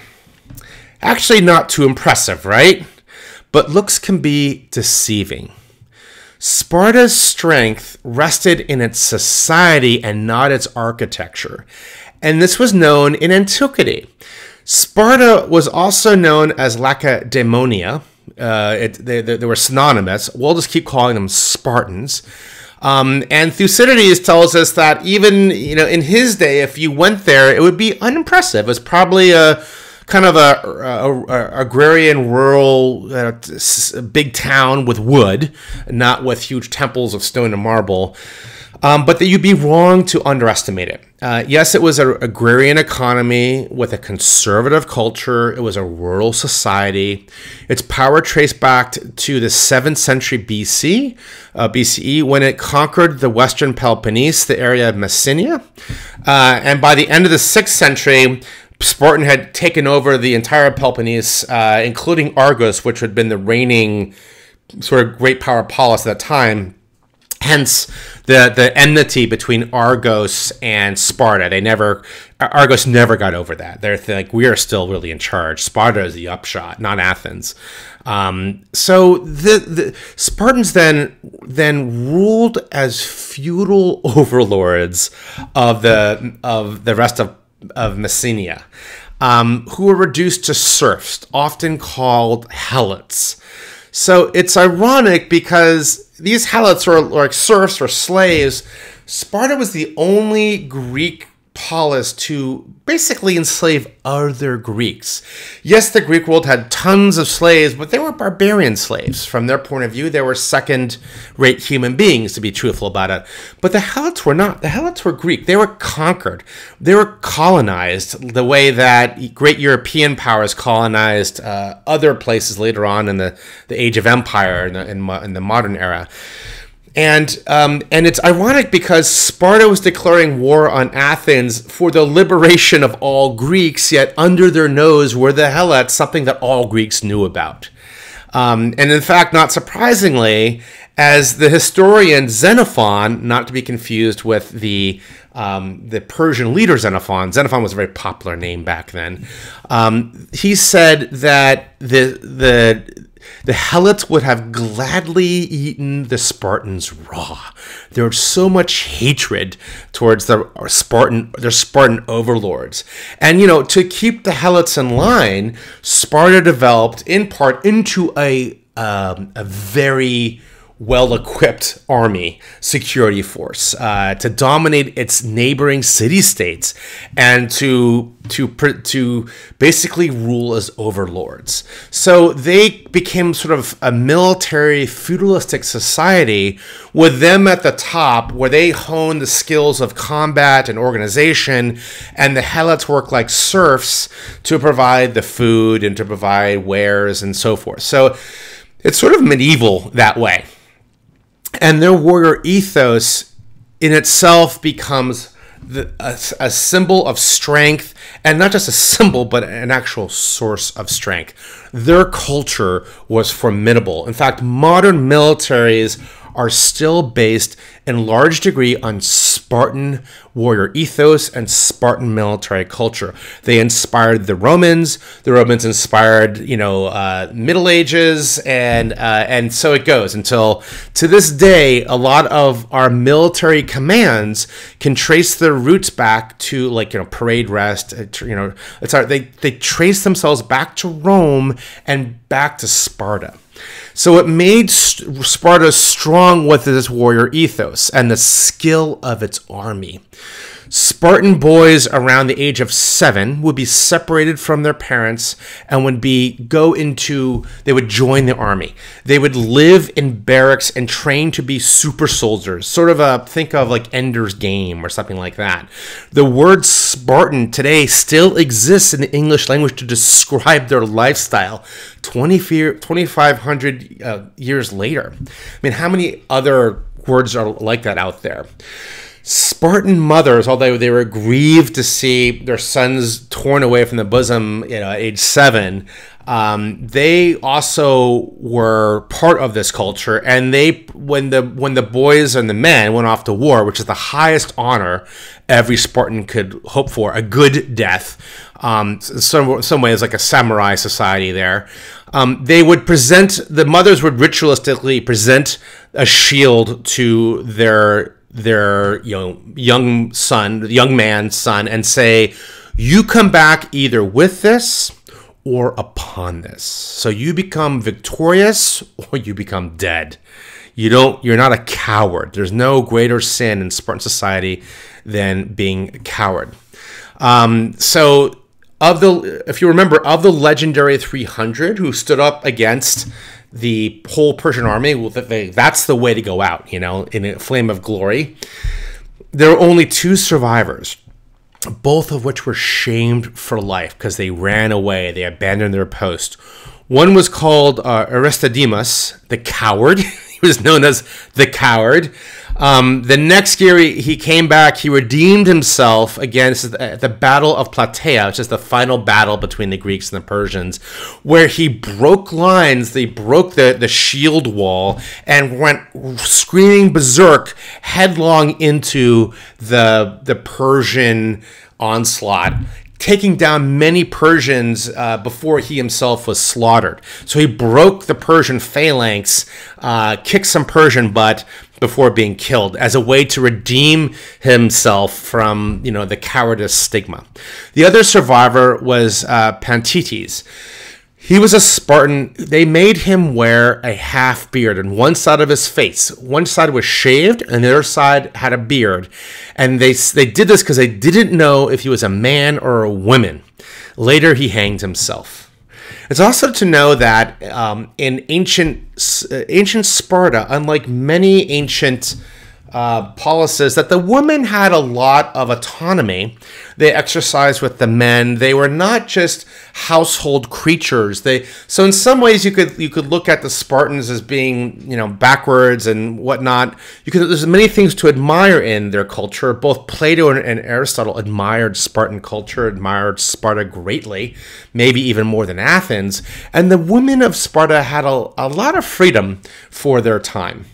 Actually, not too impressive, right? But looks can be deceiving. Sparta's strength rested in its society and not its architecture, and this was known in antiquity. Sparta was also known as Lacedaemonia. Uh, it, they, they, they, were synonymous. We'll just keep calling them Spartans. Um, and Thucydides tells us that even you know in his day, if you went there, it would be unimpressive. It was probably a kind of a, a, a agrarian rural uh, big town with wood, not with huge temples of stone and marble. Um, but that you'd be wrong to underestimate it. Uh, yes, it was an agrarian economy with a conservative culture. It was a rural society. Its power traced back to the 7th century BC, uh, BCE, when it conquered the western Peloponnese, the area of Messenia. Uh, and by the end of the 6th century, Spartan had taken over the entire Peloponnese, uh, including Argos, which had been the reigning sort of great power polis at that time. Hence the the enmity between Argos and Sparta. They never Argos never got over that. They're like we are still really in charge. Sparta is the upshot, not Athens. Um, so the, the Spartans then then ruled as feudal overlords of the of the rest of of Messenia, um, who were reduced to serfs, often called helots. So it's ironic because these helots were like serfs or slaves. Sparta was the only Greek polis to basically enslave other Greeks. Yes, the Greek world had tons of slaves, but they were barbarian slaves. From their point of view, they were second rate human beings, to be truthful about it. But the Helots were not. The Helots were Greek. They were conquered, they were colonized the way that great European powers colonized uh, other places later on in the, the Age of Empire in the, in, in the modern era. And um, and it's ironic because Sparta was declaring war on Athens for the liberation of all Greeks, yet under their nose were the Helots, something that all Greeks knew about. Um, and in fact, not surprisingly, as the historian Xenophon, not to be confused with the um, the Persian leader Xenophon. Xenophon was a very popular name back then. Um, he said that the the the Helots would have gladly eaten the Spartans raw. There was so much hatred towards the Spartan, their Spartan overlords. And, you know, to keep the Helots in line, Sparta developed in part into a, um, a very well equipped army security force uh, to dominate its neighboring city states and to to to basically rule as overlords. So they became sort of a military feudalistic society with them at the top, where they honed the skills of combat and organization, and the helots work like serfs to provide the food and to provide wares and so forth. So it's sort of medieval that way and their warrior ethos in itself becomes the, a, a, symbol of strength and not just a symbol but an actual source of strength. Their culture was formidable. In fact modern militaries are still based in large degree on Spartan warrior ethos and Spartan military culture. They inspired the Romans. The Romans inspired, you know, uh, Middle Ages, and uh, and so it goes until to this day, a lot of our military commands can trace their roots back to like you know parade rest. Uh, you know, it's they they trace themselves back to Rome and back to Sparta. So it made Sparta strong with its warrior ethos and the skill of its army. Spartan boys around the age of seven would be separated from their parents and would be go into they would join the army. They would live in barracks and train to be super soldiers, sort of a think of like Ender's Game or something like that. The word Spartan today still exists in the English language to describe their lifestyle 2,500 uh, years later. I mean, how many other words are like that out there? Spartan mothers, although they were grieved to see their sons torn away from the bosom, you know, at age seven, um, they also were part of this culture. And they, when the when the boys and the men went off to war, which is the highest honor every Spartan could hope for, a good death. Um, some some ways like a samurai society there. Um, they would present the mothers would ritualistically present a shield to their their you know young son, young man's son, and say, "You come back either with this." Or upon this. So you become victorious or you become dead. You don't you're not a coward. There's no greater sin in Spartan society than being a coward. Um, so of the if you remember of the legendary 300 who stood up against the whole Persian army, well, they, that's the way to go out, you know, in a flame of glory. There are only two survivors, both of which were shamed for life because they ran away, they abandoned their post. One was called uh, Aristodemus, the coward. he was known as the coward. Um, the next year, he, he, came back. He redeemed himself against the, the, Battle of Plataea, which is the final battle between the Greeks and the Persians, where he broke lines. They broke the, the shield wall and went screaming berserk headlong into the the Persian onslaught taking down many Persians uh, before he himself was slaughtered. So he broke the Persian phalanx, uh, kicked some Persian butt, before being killed as a way to redeem himself from you know the cowardice stigma. The other survivor was uh, Pantites. He was a Spartan. They made him wear a half beard on one side of his face. One side was shaved, and the other side had a beard. And they they did this because they didn't know if he was a man or a woman. Later, he hanged himself. It's also to know that um, in ancient uh, ancient Sparta, unlike many ancient uh, says that the women had a lot of autonomy. They exercised with the men. They were not just household creatures. They so in some ways you could you could look at the Spartans as being you know backwards and whatnot. You could there's many things to admire in their culture. Both Plato and, and Aristotle admired Spartan culture, admired Sparta greatly, maybe even more than Athens. And the women of Sparta had a, a lot of freedom for their time.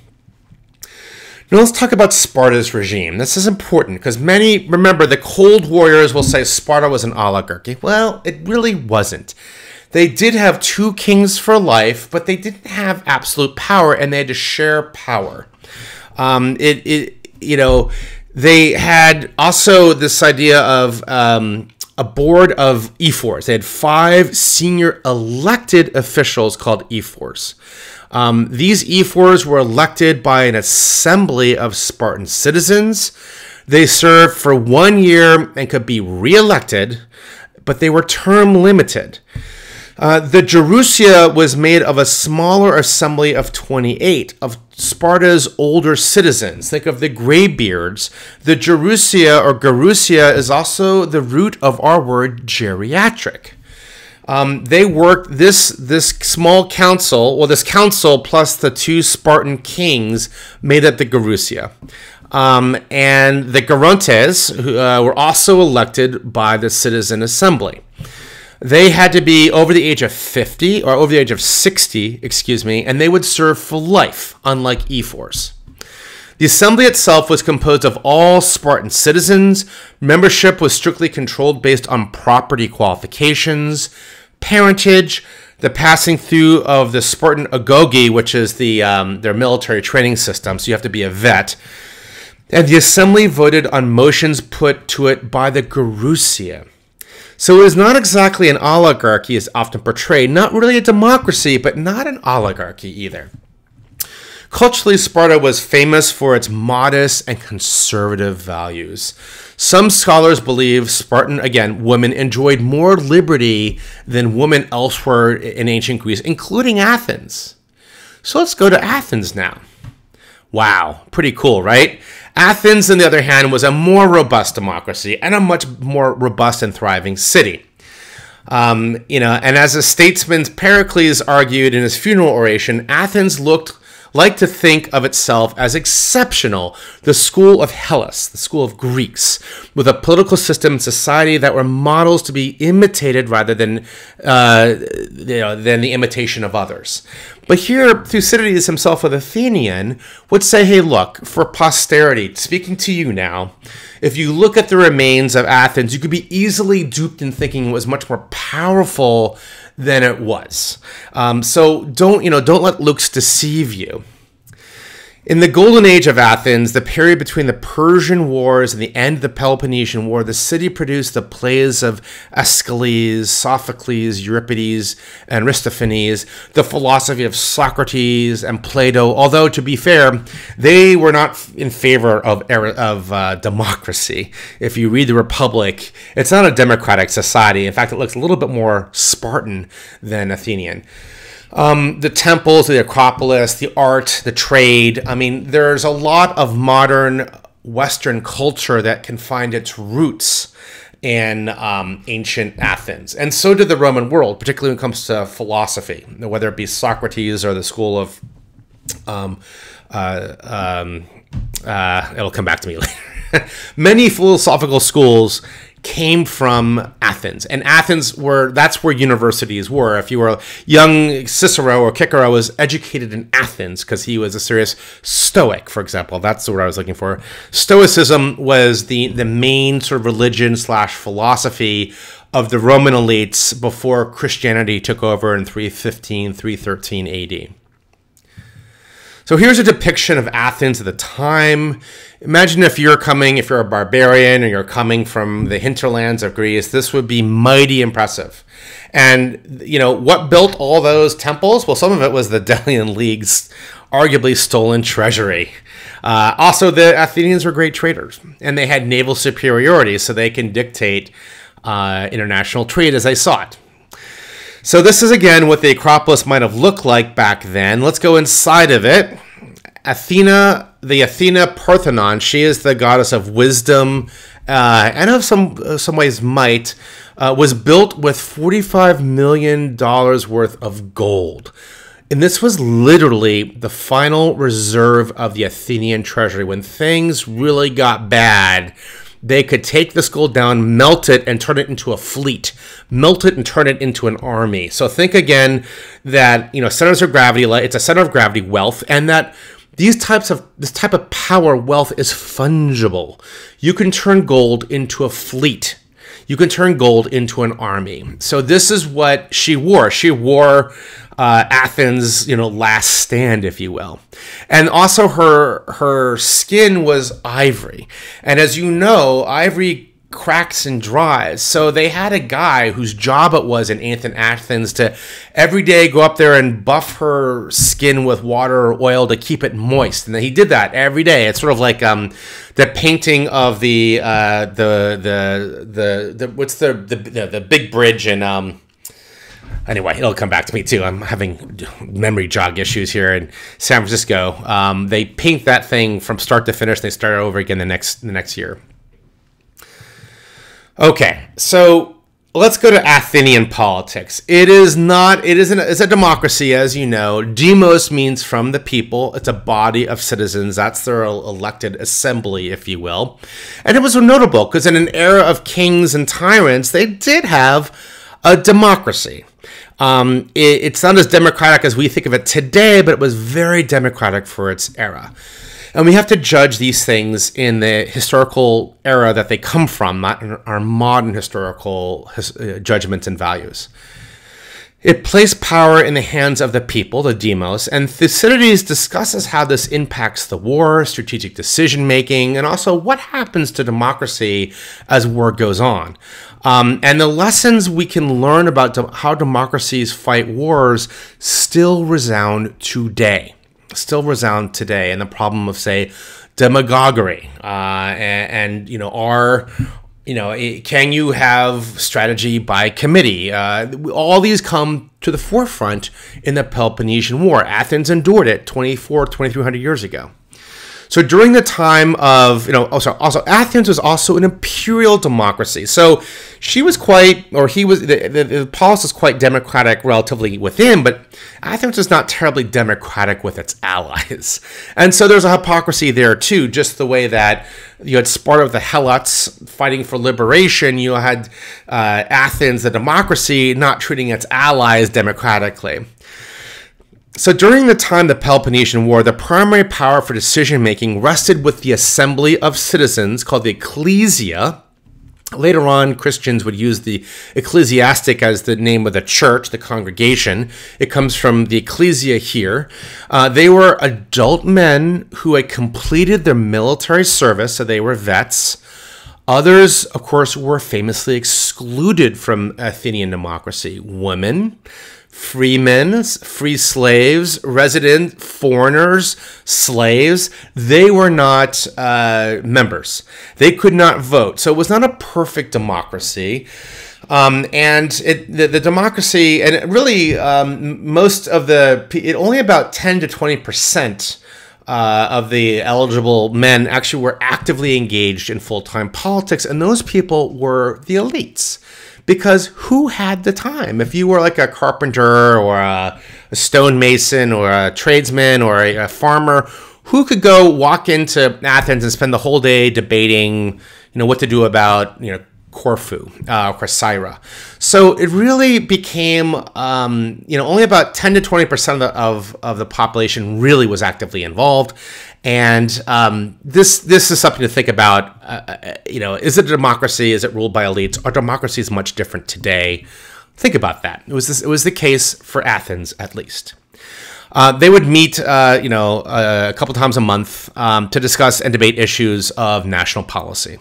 Now let's talk about Sparta's regime. This is important because many remember the cold warriors will say Sparta was an oligarchy. Well, it really wasn't. they did have two kings for life, but they didn't have absolute power, and they had to share power. Um, it, it, you know, they had also this idea of um, a board of ephors. They had five senior elected officials called ephors. Um, these ephors were elected by an assembly of Spartan citizens. They served for one year and could be reelected, but they were term limited. Uh, the Gerousia was made of a smaller assembly of 28 of Sparta's older citizens. Think of the graybeards. The Gerousia or Gerousia is also the root of our word geriatric. Um, they worked this this small council, well, this council plus the two Spartan kings made up the Gerousia. Um, and the Gerontes uh, were also elected by the citizen assembly they had to be over the age of 50 or over the age of 60, excuse me, and they would serve for life, unlike ephors. The assembly itself was composed of all Spartan citizens. Membership was strictly controlled based on property qualifications, parentage, the passing through of the Spartan agoge, which is the um, their military training system. So you have to be a vet. And the assembly voted on motions put to it by the Gerousia. So it is not exactly an oligarchy as often portrayed, not really a democracy, but not an oligarchy either. Culturally, Sparta was famous for its modest and conservative values. Some scholars believe Spartan, again, women enjoyed more liberty than women elsewhere in ancient Greece, including Athens. So let's go to Athens now. Wow, pretty cool, right? Athens, on the other hand, was a more robust democracy and a much more robust and thriving city. Um, you know, and as a statesman, Pericles argued in his funeral oration, Athens looked like to think of itself as exceptional, the school of Hellas, the school of Greeks, with a political system and society that were models to be imitated rather than, uh, you know, than the imitation of others. But here, Thucydides himself, an Athenian, would say, hey, look, for posterity, speaking to you now, if you look at the remains of Athens, you could be easily duped in thinking it was much more powerful than it was. Um, so don't, you know, don't let looks deceive you. In the golden age of Athens, the period between the Persian Wars and the end of the Peloponnesian War, the city produced the plays of Aeschylus, Sophocles, Euripides, and Aristophanes, the philosophy of Socrates and Plato. Although, to be fair, they were not in favor of, of uh, democracy. If you read the Republic, it's not a democratic society. In fact, it looks a little bit more Spartan than Athenian. Um, the temples, the Acropolis, the art, the trade. I mean, there's a lot of modern Western culture that can find its roots in um, ancient Athens. And so did the Roman world, particularly when it comes to philosophy, whether it be Socrates or the school of. Um, uh, um, uh, it'll come back to me later. Many philosophical schools came from Athens, and Athens were that's where universities were. If you were young Cicero or Cicero was educated in Athens because he was a serious Stoic, for example. That's word I was looking for. Stoicism was the the main sort of religion slash philosophy of the Roman elites before Christianity took over in 315, 313 AD. So here's a depiction of Athens at the time. Imagine if you're coming, if you're a barbarian or you're coming from the hinterlands of Greece, this would be mighty impressive. And, you know, what built all those temples? Well, some of it was the Delian League's arguably stolen treasury. Uh, also, the Athenians were great traders and they had naval superiority, so they can dictate uh, international trade as they saw it. So this is again what the Acropolis might have looked like back then. Let's go inside of it. Athena, the Athena Parthenon, she is the goddess of wisdom uh, and of some uh, some ways might, uh, was built with forty five million dollars worth of gold. And this was literally the final reserve of the Athenian treasury. When things really got bad, they could take this gold down, melt it, and turn it into a fleet, melt it and turn it into an army. So think again that you know centers of gravity, it's a center of gravity wealth, and that these types of this type of power wealth is fungible. You can turn gold into a fleet. you can turn gold into an army. So this is what she wore. She wore uh, Athens, you know, last stand, if you will. And also her her skin was ivory. And as you know, ivory cracks and dries. So they had a guy whose job it was in ancient Athens to every day go up there and buff her skin with water or oil to keep it moist. And he did that every day. It's sort of like um, the painting of the uh, the, the the the what's the the the, the big bridge in um, anyway, it'll come back to me too. I'm having memory jog issues here in San Francisco. Um, they paint that thing from start to finish. They start over again the next the next year. Okay, so let's go to Athenian politics. It is not. It isn't. It's a democracy, as you know. Demos means from the people. It's a body of citizens. That's their elected assembly, if you will. And it was notable because in an era of kings and tyrants, they did have a democracy. Um, it, it's not as democratic as we think of it today, but it was very democratic for its era. And we have to judge these things in the historical era that they come from, not in our modern historical his, uh, judgments and values. It placed power in the hands of the people, the demos, and Thucydides discusses how this impacts the war, strategic decision making, and also what happens to democracy as war goes on. Um, and the lessons we can learn about de- how democracies fight wars still resound today. Still resound today. And the problem of, say, demagoguery uh, and, and, you know, are you know, can you have strategy by committee? Uh, all these come to the forefront in the Peloponnesian War. Athens endured it 24, 2300 years ago. So during the time of, you know, also, also Athens was also an imperial democracy. So she was quite, or he was, the, the, the polis was quite democratic relatively within, but Athens was not terribly democratic with its allies. And so there's a hypocrisy there too, just the way that you had Sparta of the Helots fighting for liberation, you had uh, Athens, the democracy, not treating its allies democratically. So during the time of the Peloponnesian War, the primary power for decision making rested with the assembly of citizens called the ecclesia. Later on, Christians would use the ecclesiastic as the name of the church, the congregation. It comes from the ecclesia here. Uh, they were adult men who had completed their military service, so they were vets. Others, of course, were famously excluded from Athenian democracy. Women, freemen, free slaves, resident foreigners, slaves, they were not uh, members. They could not vote. So it was not a perfect democracy. Um, and it, the, the, democracy, and really um, most of the, it, only about 10 to 20 percent uh, of the eligible men actually were actively engaged in full time politics, and those people were the elites because who had the time? If you were like a carpenter or a, a stonemason or a tradesman or a, a farmer, who could go walk into Athens and spend the whole day debating, you know, what to do about, you know, Corfu, uh, Corcyra. So it really became, um, you know, only about 10 to 20% of the, of, of the population really was actively involved. And um, this this is something to think about. Uh, uh, you know, is it a democracy? Is it ruled by elites? Our democracy is much different today. Think about that. It was this, it was the case for Athens, at least. Uh, they would meet, uh, you know, a couple times a month um, to discuss and debate issues of national policy.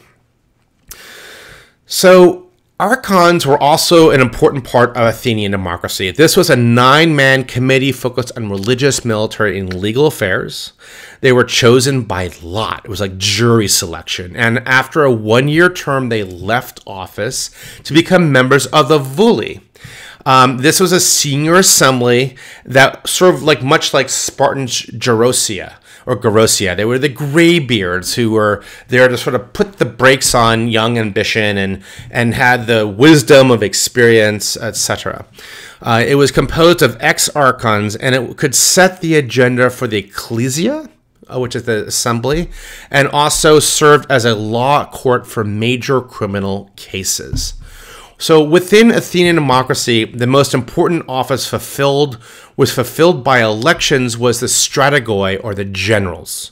So Archons were also an important part of Athenian democracy. This was a nine man committee focused on religious, military, and legal affairs. They were chosen by lot. It was like jury selection. And after a one year term, they left office to become members of the Vuli. Um, this was a senior assembly that sort of like much like Spartan's Gerousia or Gerousia. They were the graybeards who were there to sort of put the brakes on young ambition and and had the wisdom of experience, etc. Uh, it was composed of ex archons, and it could set the agenda for the ecclesia, uh, which is the assembly, and also served as a law court for major criminal cases. So within Athenian democracy, the most important office fulfilled was fulfilled by elections was the strategoi or the generals.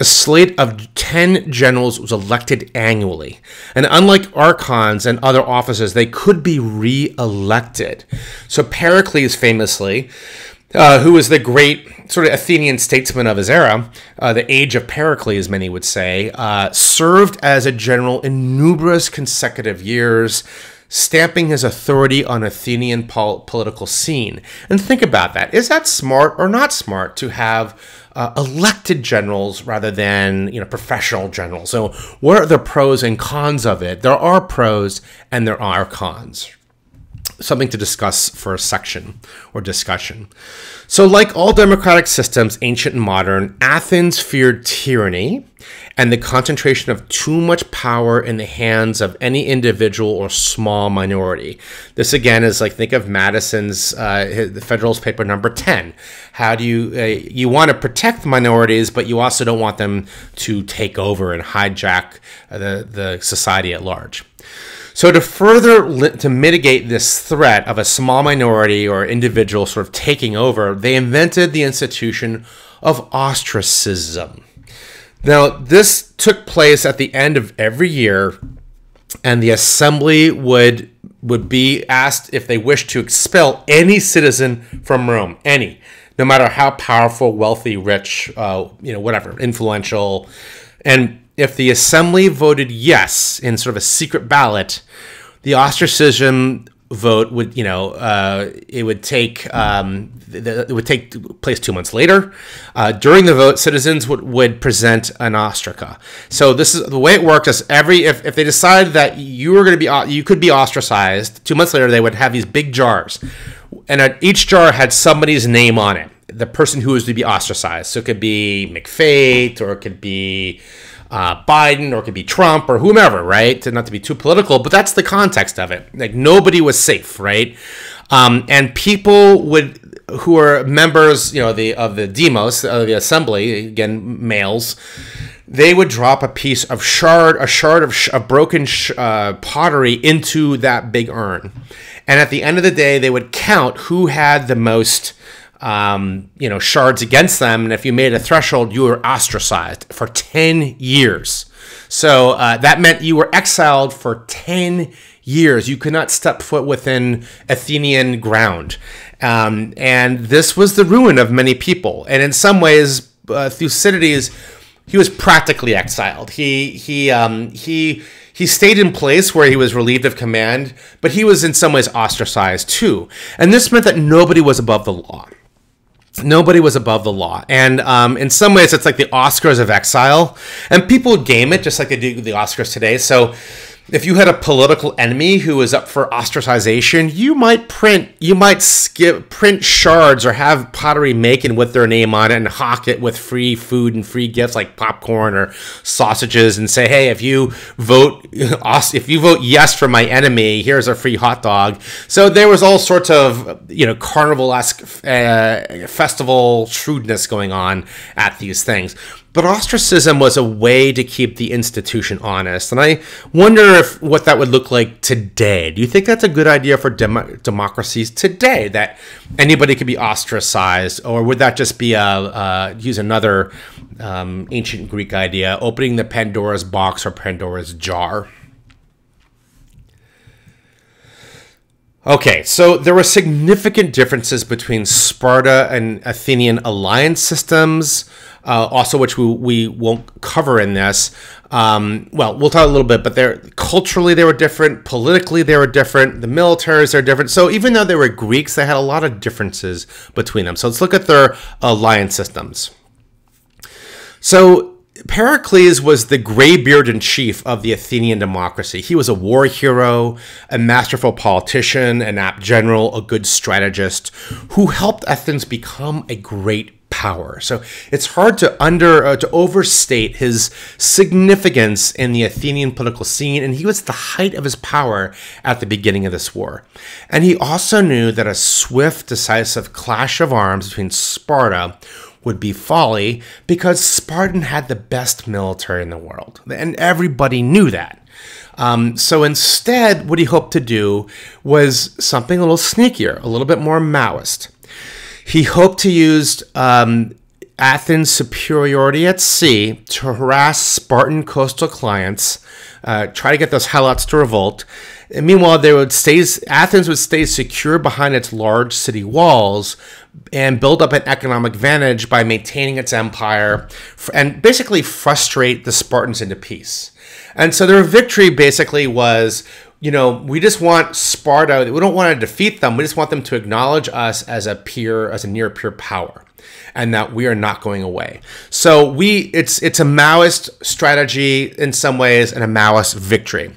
a slate of 10 generals was elected annually. And unlike archons and other offices, they could be re elected. So Pericles famously, uh, who was the great sort of Athenian statesman of his era, uh, the age of Pericles, many would say, uh, served as a general in numerous consecutive years, stamping his authority on Athenian pol- political scene. And think about that. Is that smart or not smart to have uh, elected generals rather than you know professional generals? So, what are the pros and cons of it? There are pros and there are cons. Something to discuss for a section or discussion. So, like all democratic systems, ancient and modern, Athens feared tyranny and the concentration of too much power in the hands of any individual or small minority. This again is like think of Madison's uh, the Federalist Paper number ten. How do you uh, you want to protect minorities, but you also don't want them to take over and hijack the the society at large. So to further to mitigate this threat of a small minority or individual sort of taking over, they invented the institution of ostracism. Now, this took place at the end of every year, and the assembly would would be asked if they wished to expel any citizen from Rome, any, no matter how powerful, wealthy, rich, uh, you know, whatever, influential, and if the assembly voted yes in sort of a secret ballot, the ostracism vote would you know uh, it would take um, it would take place two months later. Uh, during the vote, citizens would, would present an ostraca. So this is the way it worked. Is every if, if they decided that you were going to be you could be ostracized, two months later they would have these big jars, and each jar had somebody's name on it. The person who was to be ostracized. So it could be McFate or it could be uh, Biden or it could be Trump or whomever, right? To not to be too political, but that's the context of it. Like nobody was safe, right? Um, and people would who are members, you know, the of the demos of the assembly, again males, they would drop a piece of shard, a shard of sh- a broken sh- uh, pottery into that big urn, and at the end of the day, they would count who had the most um, you know, shards against them. And if you made a threshold, you were ostracized for 10 years. So uh, that meant you were exiled for 10 years. You could not step foot within Athenian ground. Um, and this was the ruin of many people. And in some ways, uh, Thucydides, he was practically exiled. He, he, um, he, he stayed in place where he was relieved of command, but he was in some ways ostracized too. And this meant that nobody was above the law nobody was above the law. And um, in some ways, it's like the Oscars of exile. And people game it just like they do the Oscars today. So if you had a political enemy who was up for ostracization, you might print, you might skip, print shards or have pottery making with their name on it and hawk it with free food and free gifts like popcorn or sausages and say, hey, if you vote, if you vote yes for my enemy, here's a free hot dog. So there was all sorts of, you know, carnival-esque uh, festival shrewdness going on at these things. But ostracism was a way to keep the institution honest. And I wonder if what that would look like today. Do you think that's a good idea for dem- democracies today that anybody could be ostracized? Or would that just be a, uh, use another um, ancient Greek idea, opening the Pandora's box or Pandora's jar? Okay, so there were significant differences between Sparta and Athenian alliance systems uh, also which we, we won't cover in this. Um, well, we'll talk a little bit, but they're culturally they were different, politically they were different, the militaries are different. So even though they were Greeks, they had a lot of differences between them. So let's look at their alliance systems. So Pericles was the gray bearded chief of the Athenian democracy. He was a war hero, a masterful politician, an apt general, a good strategist who helped Athens become a great power. So it's hard to under uh, to overstate his significance in the Athenian political scene, and he was at the height of his power at the beginning of this war. And he also knew that a swift, decisive clash of arms between Sparta would be folly because Spartan had the best military in the world, and everybody knew that. Um, so instead, what he hoped to do was something a little sneakier, a little bit more Maoist he hoped to use um, Athens' superiority at sea to harass Spartan coastal clients, uh, try to get those Helots to revolt. And meanwhile, they would stay, Athens would stay secure behind its large city walls and build up an economic advantage by maintaining its empire and basically frustrate the Spartans into peace. And so their victory basically was you know, we just want Sparta, we don't want to defeat them. We just want them to acknowledge us as a peer, as a near peer power and that we are not going away. So we it's it's a Maoist strategy in some ways and a Maoist victory.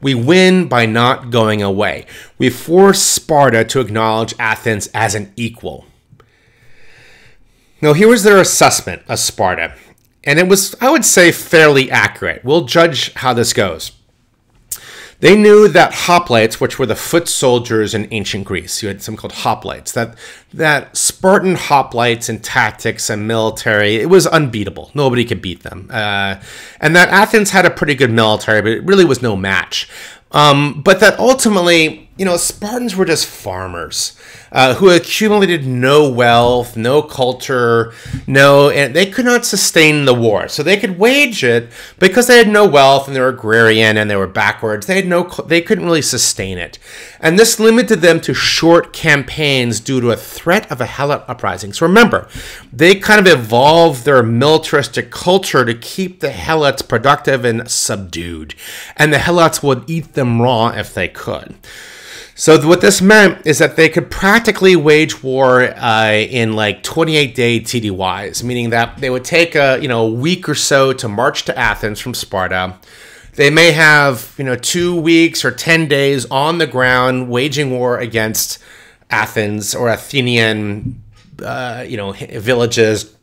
We win by not going away. We force Sparta to acknowledge Athens as an equal. Now, here was their assessment of Sparta, and it was, I would say, fairly accurate. We'll judge how this goes. They knew that hoplites, which were the foot soldiers in ancient Greece, you had something called hoplites, that, that Spartan hoplites and tactics and military, it was unbeatable. Nobody could beat them. Uh, and that Athens had a pretty good military, but it really was no match. Um, but that ultimately, you know, Spartans were just farmers uh, who accumulated no wealth, no culture, no, and they could not sustain the war. So they could wage it because they had no wealth and they were agrarian and they were backwards. They had no, they couldn't really sustain it, and this limited them to short campaigns due to a threat of a Helot uprising. So remember, they kind of evolved their militaristic culture to keep the Helots productive and subdued, and the Helots would eat them raw if they could. So what this meant is that they could practically wage war uh, in like 28 day TDYs, meaning that they would take a you know a week or so to march to Athens from Sparta. They may have you know two weeks or 10 days on the ground waging war against Athens or Athenian uh, you know villages,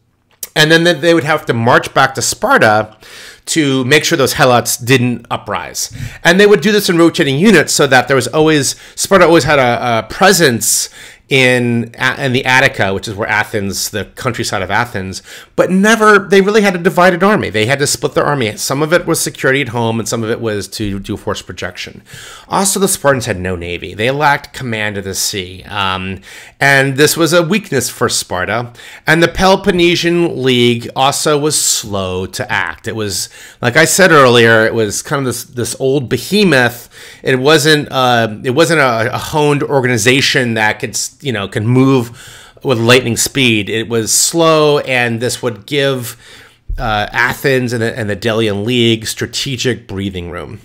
and then they would have to march back to Sparta to make sure those helots didn't uprise. And they would do this in rotating units so that there was always, Sparta always had a, a presence in in the Attica, which is where Athens, the countryside of Athens, but never they really had a divided army. They had to split their army. Some of it was security at home, and some of it was to do force projection. Also, the Spartans had no navy; they lacked command of the sea, um, and this was a weakness for Sparta. And the Peloponnesian League also was slow to act. It was, like I said earlier, it was kind of this this old behemoth. It wasn't uh, it wasn't a, a honed organization that could you know can move with lightning speed. It was slow, and this would give uh, Athens and the, and the Delian League strategic breathing room.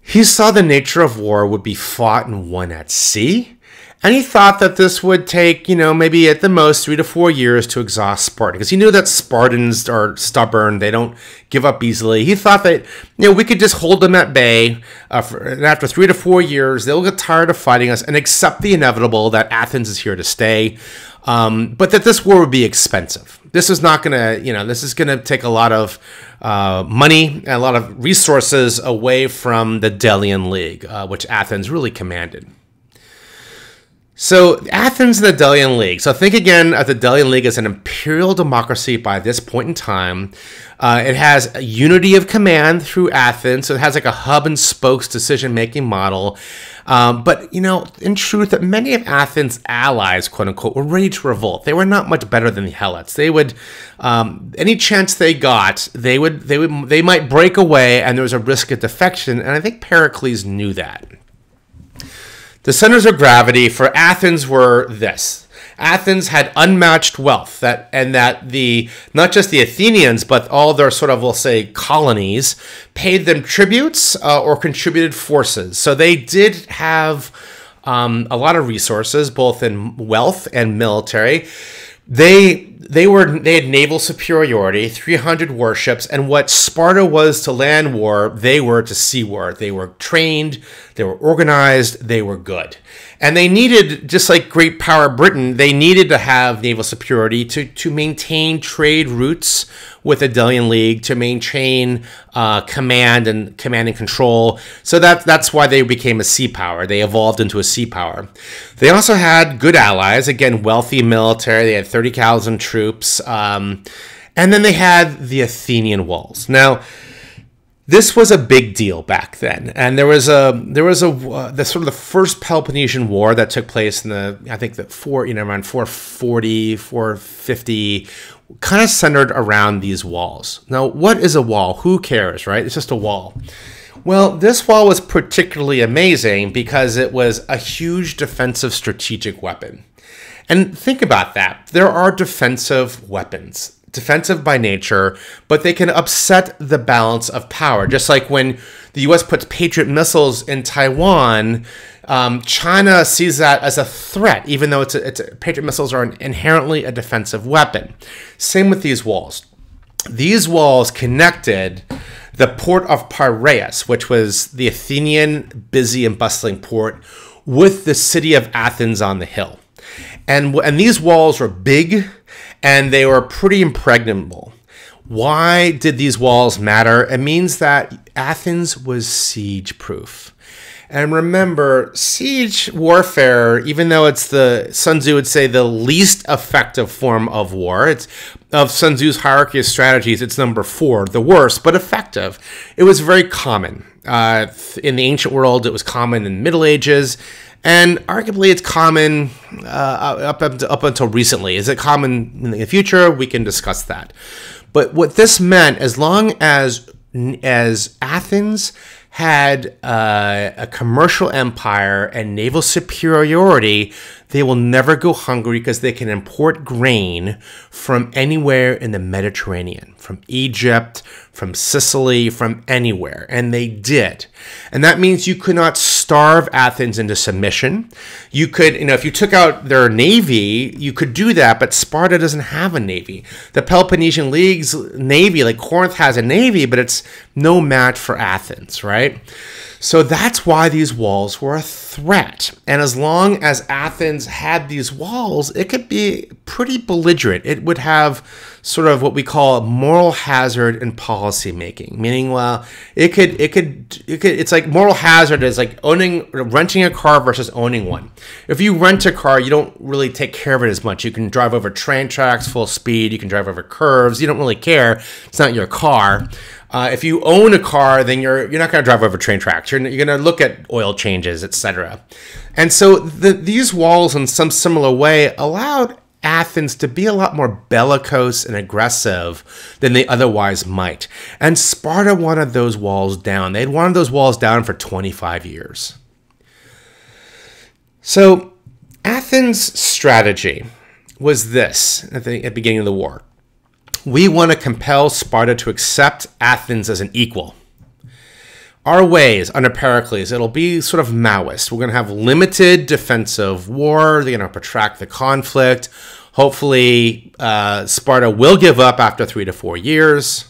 He saw the nature of war would be fought and won at sea and he thought that this would take, you know, maybe at the most three to four years to exhaust Sparta, because he knew that Spartans are stubborn; they don't give up easily. He thought that, you know, we could just hold them at bay, uh, for, and after three to four years, they'll get tired of fighting us and accept the inevitable that Athens is here to stay. Um, but that this war would be expensive. This is not going to, you know, this is going to take a lot of uh, money and a lot of resources away from the Delian League, uh, which Athens really commanded. So Athens and the Delian League. So think again of the Delian League as an imperial democracy by this point in time. Uh, it has a unity of command through Athens. So it has like a hub and spokes decision making model. Um, but you know, in truth, that many of Athens' allies, quote unquote, were ready to revolt. They were not much better than the Helots. They would, um, any chance they got, they would, they would, they might break away, and there was a risk of defection. And I think Pericles knew that. The centers of gravity for Athens were this. Athens had unmatched wealth that and that the not just the Athenians but all their sort of we'll say colonies paid them tributes uh, or contributed forces. So they did have um, a lot of resources, both in wealth and military. They they were they had naval superiority, 300 warships, and what Sparta was to land war, they were to sea war. They were trained, they were organized, they were good. And they needed, just like great power Britain, they needed to have naval superiority to, to maintain trade routes with the Delian League, to maintain uh, command and command and control. So that, that's why they became a sea power. They evolved into a sea power. They also had good allies, again, wealthy military. They had 30,000 troops. Um, and then they had the Athenian walls. Now, this was a big deal back then, and there was a there was a uh, the sort of the first Peloponnesian War that took place in the I think that four you know around 440 450 kind of centered around these walls. Now, what is a wall? Who cares, right? It's just a wall. Well, this wall was particularly amazing because it was a huge defensive strategic weapon. And think about that. There are defensive weapons, defensive by nature, but they can upset the balance of power. Just like when the US puts Patriot missiles in Taiwan, um, China sees that as a threat, even though it's, a, it's a, Patriot missiles are inherently a defensive weapon. Same with these walls. These walls connected the port of Piraeus, which was the Athenian busy and bustling port, with the city of Athens on the hill. And, and these walls were big and they were pretty impregnable. Why did these walls matter? It means that Athens was siege proof. And remember, siege warfare, even though it's the Sun Tzu would say the least effective form of war, it's of Sun Tzu's hierarchy of strategies, it's number four, the worst, but effective. It was very common. Uh, in the ancient world, it was common in Middle Ages, and arguably it's common uh, up, up, up until recently. Is it common in the future? We can discuss that. But what this meant, as long as as Athens had uh, a commercial empire and naval superiority, they will never go hungry because they can import grain from anywhere in the Mediterranean, from Egypt, from Sicily, from anywhere. And they did. And that means you could not starve Athens into submission. You could, you know, if you took out their navy, you could do that, but Sparta doesn't have a navy. The Peloponnesian League's navy, like Corinth has a navy, but it's no match for Athens, right? So that's why these walls were a threat. And as long as Athens had these walls, it could be pretty belligerent. It would have sort of what we call moral hazard in policy making, meaning, well, it could, it could, it could, it's like moral hazard is like owning, renting a car versus owning one. If you rent a car, you don't really take care of it as much. You can drive over train tracks full speed, you can drive over curves, you don't really care. It's not your car. Uh, if you own a car, then you're you're not going to drive over train tracks. You're, you're going to look at oil changes, etc. And so the, these walls, in some similar way, allowed Athens to be a lot more bellicose and aggressive than they otherwise might. And Sparta wanted those walls down. They'd wanted those walls down for 25 years. So Athens' strategy was this at the, at the beginning of the war we want to compel Sparta to accept Athens as an equal. Our ways under Pericles, it'll be sort of Maoist. We're going to have limited defensive war. They're going to protract the conflict. Hopefully, uh, Sparta will give up after three to four years.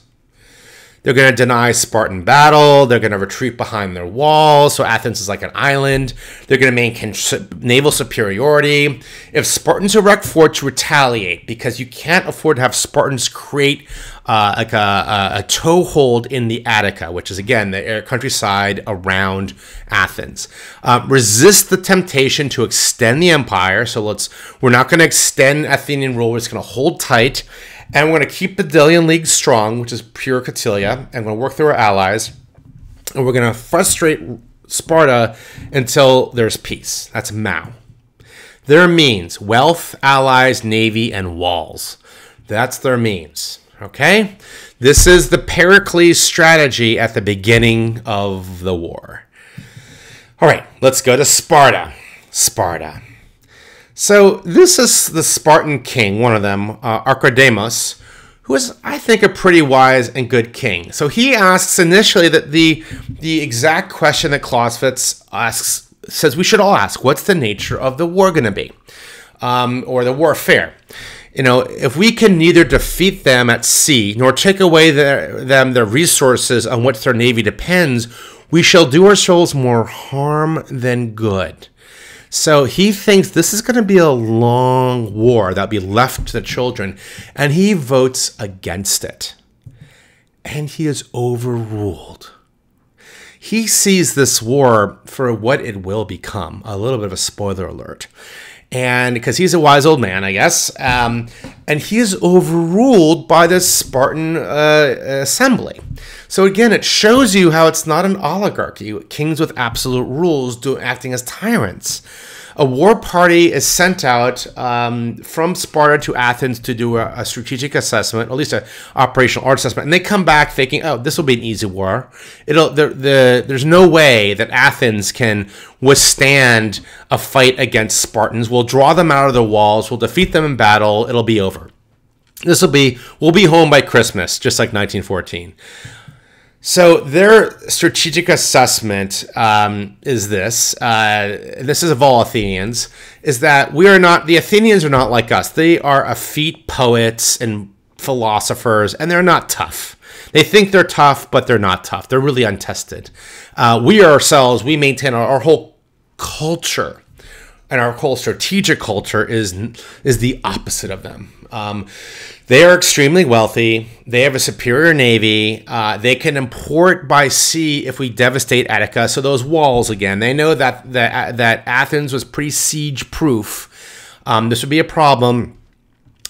They're going to deny Spartan battle. They're going to retreat behind their walls. So Athens is like an island. They're going to maintain naval superiority. If Spartans erect forts, retaliate because you can't afford to have Spartans create uh, like a, a, a, toehold in the Attica, which is again the countryside around Athens. Uh, resist the temptation to extend the empire. So let's we're not going to extend Athenian rule. We're just going to hold tight and we're going to keep the Delian League strong, which is pure Kautilya, and we're going to work through our allies. And we're going to frustrate Sparta until there's peace. That's Mao. Their means wealth, allies, navy, and walls. That's their means. Okay? This is the Pericles strategy at the beginning of the war. All right, let's go to Sparta. Sparta. So this is the Spartan king, one of them, uh, Archidamus, who is, I think, a pretty wise and good king. So he asks initially that the the exact question that Clausewitz asks says we should all ask: What's the nature of the war going to be, um, or the warfare? You know, if we can neither defeat them at sea nor take away their, them their resources on which their navy depends, we shall do ourselves more harm than good. So he thinks this is going to be a long war that'll be left to the children, and he votes against it. And he is overruled. He sees this war for what it will become. A little bit of a spoiler alert. And because he's a wise old man, I guess. Um, and he is overruled by the Spartan uh, assembly. So again, it shows you how it's not an oligarchy, kings with absolute rules do, acting as tyrants. A war party is sent out um, from Sparta to Athens to do a, a strategic assessment, at least an operational art assessment, and they come back thinking, "Oh, this will be an easy war. It'll the, the there's no way that Athens can withstand a fight against Spartans. We'll draw them out of the walls. We'll defeat them in battle. It'll be over." This will be, we'll be home by Christmas, just like 1914. So their strategic assessment um, is this. Uh, this is of all Athenians. Is that we are not the Athenians are not like us. They are effete poets and philosophers, and they're not tough. They think they're tough, but they're not tough. They're really untested. Uh, we ourselves, we maintain our, our whole culture and our whole strategic culture is is the opposite of them. Um, they are extremely wealthy. They have a superior navy. Uh, they can import by sea if we devastate Attica. So those walls again, they know that that, that Athens was pretty siege proof. Um, this would be a problem.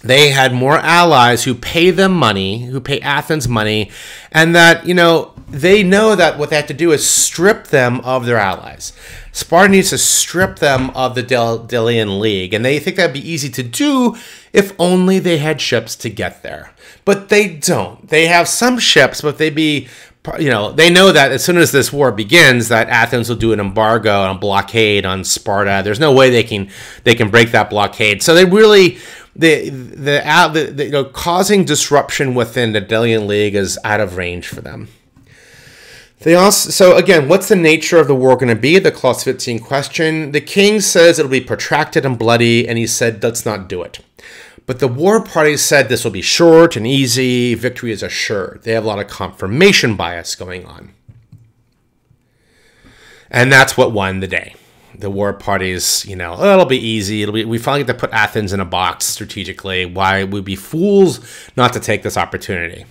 They had more allies who pay them money, who pay Athens money, and that you know they know that what they have to do is strip them of their allies. Sparta needs to strip them of the Del- Delian League, and they think that'd be easy to do if only they had ships to get there. But they don't. They have some ships, but they be you know they know that as soon as this war begins that athens will do an embargo and a blockade on sparta there's no way they can they can break that blockade so they really the the, the, the you know causing disruption within the delian league is out of range for them they also so again, what's the nature of the war going to be? The clause Clausewitzian question. The king says it'll be protracted and bloody, and he said, "Let's not do it." But the war party said this will be short and easy. Victory is assured. They have a lot of confirmation bias going on, and that's what won the day. The war parties, you know, oh, it'll be easy. It'll be. We finally get to put Athens in a box strategically. Why would be fools not to take this opportunity?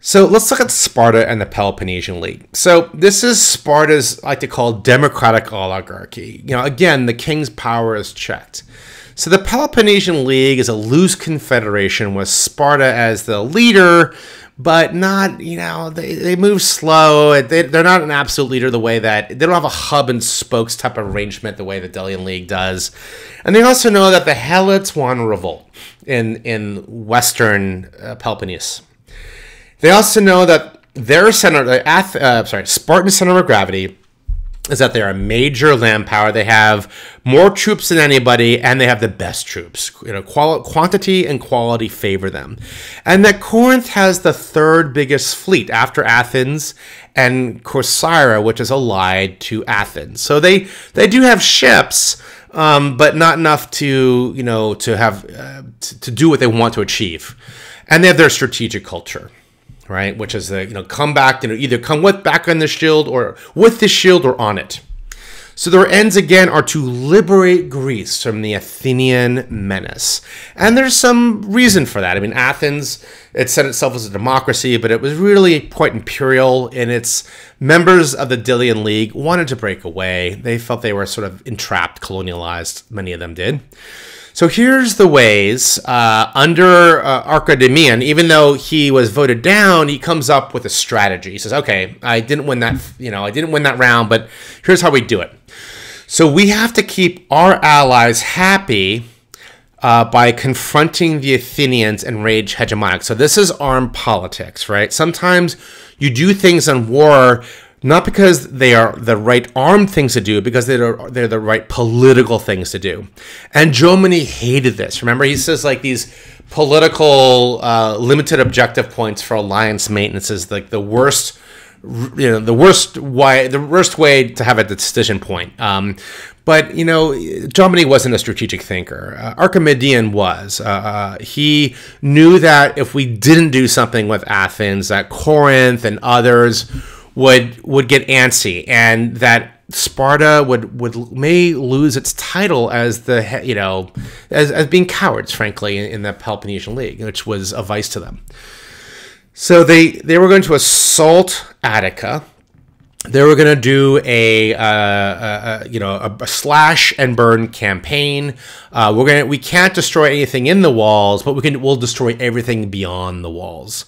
So let's look at Sparta and the Peloponnesian League. So this is Sparta's, I like to call, democratic oligarchy. You know, again, the king's power is checked. So the Peloponnesian League is a loose confederation with Sparta as the leader, but not, you know, they, they move slow. They, they're not an absolute leader the way that, they don't have a hub and spokes type of arrangement the way the Delian League does. And they also know that the Helots want to revolt in, in western uh, Peloponnese. They also know that their center, the uh, sorry, Spartan center of gravity is that they're a major land power. They have more troops than anybody, and they have the best troops. You know, quali- quantity and quality favor them, and that Corinth has the third biggest fleet after Athens and Corcyra, which is allied to Athens. So they they do have ships, um, but not enough to you know to have uh, to, to do what they want to achieve, and they have their strategic culture right? Which is the you know come back, you know, either come with back on the shield or with the shield or on it. So their ends again are to liberate Greece from the Athenian menace. And there's some reason for that. I mean, Athens, it set itself as a democracy, but it was really quite imperial, and its members of the Delian League wanted to break away. They felt they were sort of entrapped, colonialized, many of them did. So here's the ways uh, under uh, even though he was voted down, he comes up with a strategy. He says, "Okay, I didn't win that, you know, I didn't win that round, but here's how we do it." So we have to keep our allies happy uh, by confronting the Athenians and rage hegemonic. So this is armed politics, right? Sometimes you do things in war not because they are the right armed things to do, because they're they're the right political things to do. And Jomini hated this. Remember, he says like these political uh, limited objective points for alliance maintenance is like the worst you know the worst why the worst way to have a decision point um, but you know Jomini wasn't a strategic thinker uh, archimedean was uh, uh, he knew that if we didn't do something with athens that corinth and others would would get antsy, and that Sparta would would may lose its title as the you know as, as being cowards, frankly, in, in the Peloponnesian League, which was a vice to them. So they they were going to assault Attica. They were going to do a, uh, a, a, you know a, a, slash and burn campaign. Uh, we're gonna we can't destroy anything in the walls, but we can we'll destroy everything beyond the walls.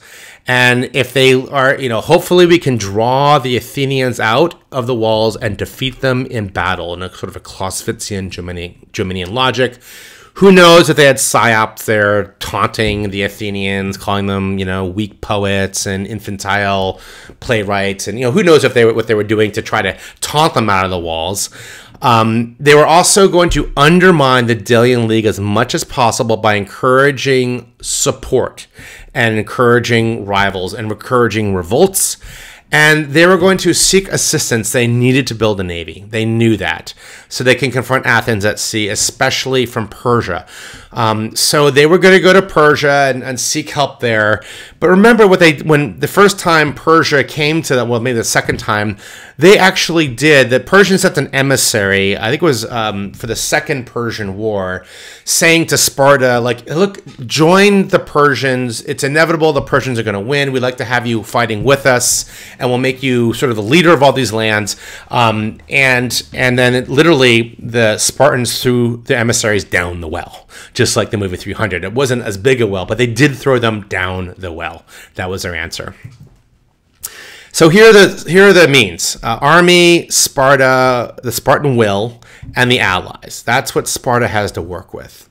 And if they are, you know, hopefully we can draw the Athenians out of the walls and defeat them in battle in a sort of a Clausewitzian Jominian logic who knows if they had psyops there taunting the Athenians, calling them, you know, weak poets and infantile playwrights, and you know, who knows if they were, what they were doing to try to taunt them out of the walls. Um, they were also going to undermine the Delian League as much as possible by encouraging support and encouraging rivals and encouraging revolts and they were going to seek assistance. They needed to build a navy. They knew that. So they can confront Athens at sea, especially from Persia. Um, so they were going to go to Persia and, and, seek help there. But remember what they when the first time Persia came to them, well, maybe the second time, they actually did. The Persians sent an emissary. I think it was um, for the second Persian War, saying to Sparta, like, look, join the Persians. It's inevitable the Persians are going to win. We'd like to have you fighting with us, and we'll make you sort of the leader of all these lands. Um, and and then it, literally the Spartans threw the emissaries down the well just like the movie 300. It wasn't as big a well, but they did throw them down the well. That was their answer. So here are the here are the means: uh, army, Sparta, the Spartan will, and the allies. That's what Sparta has to work with.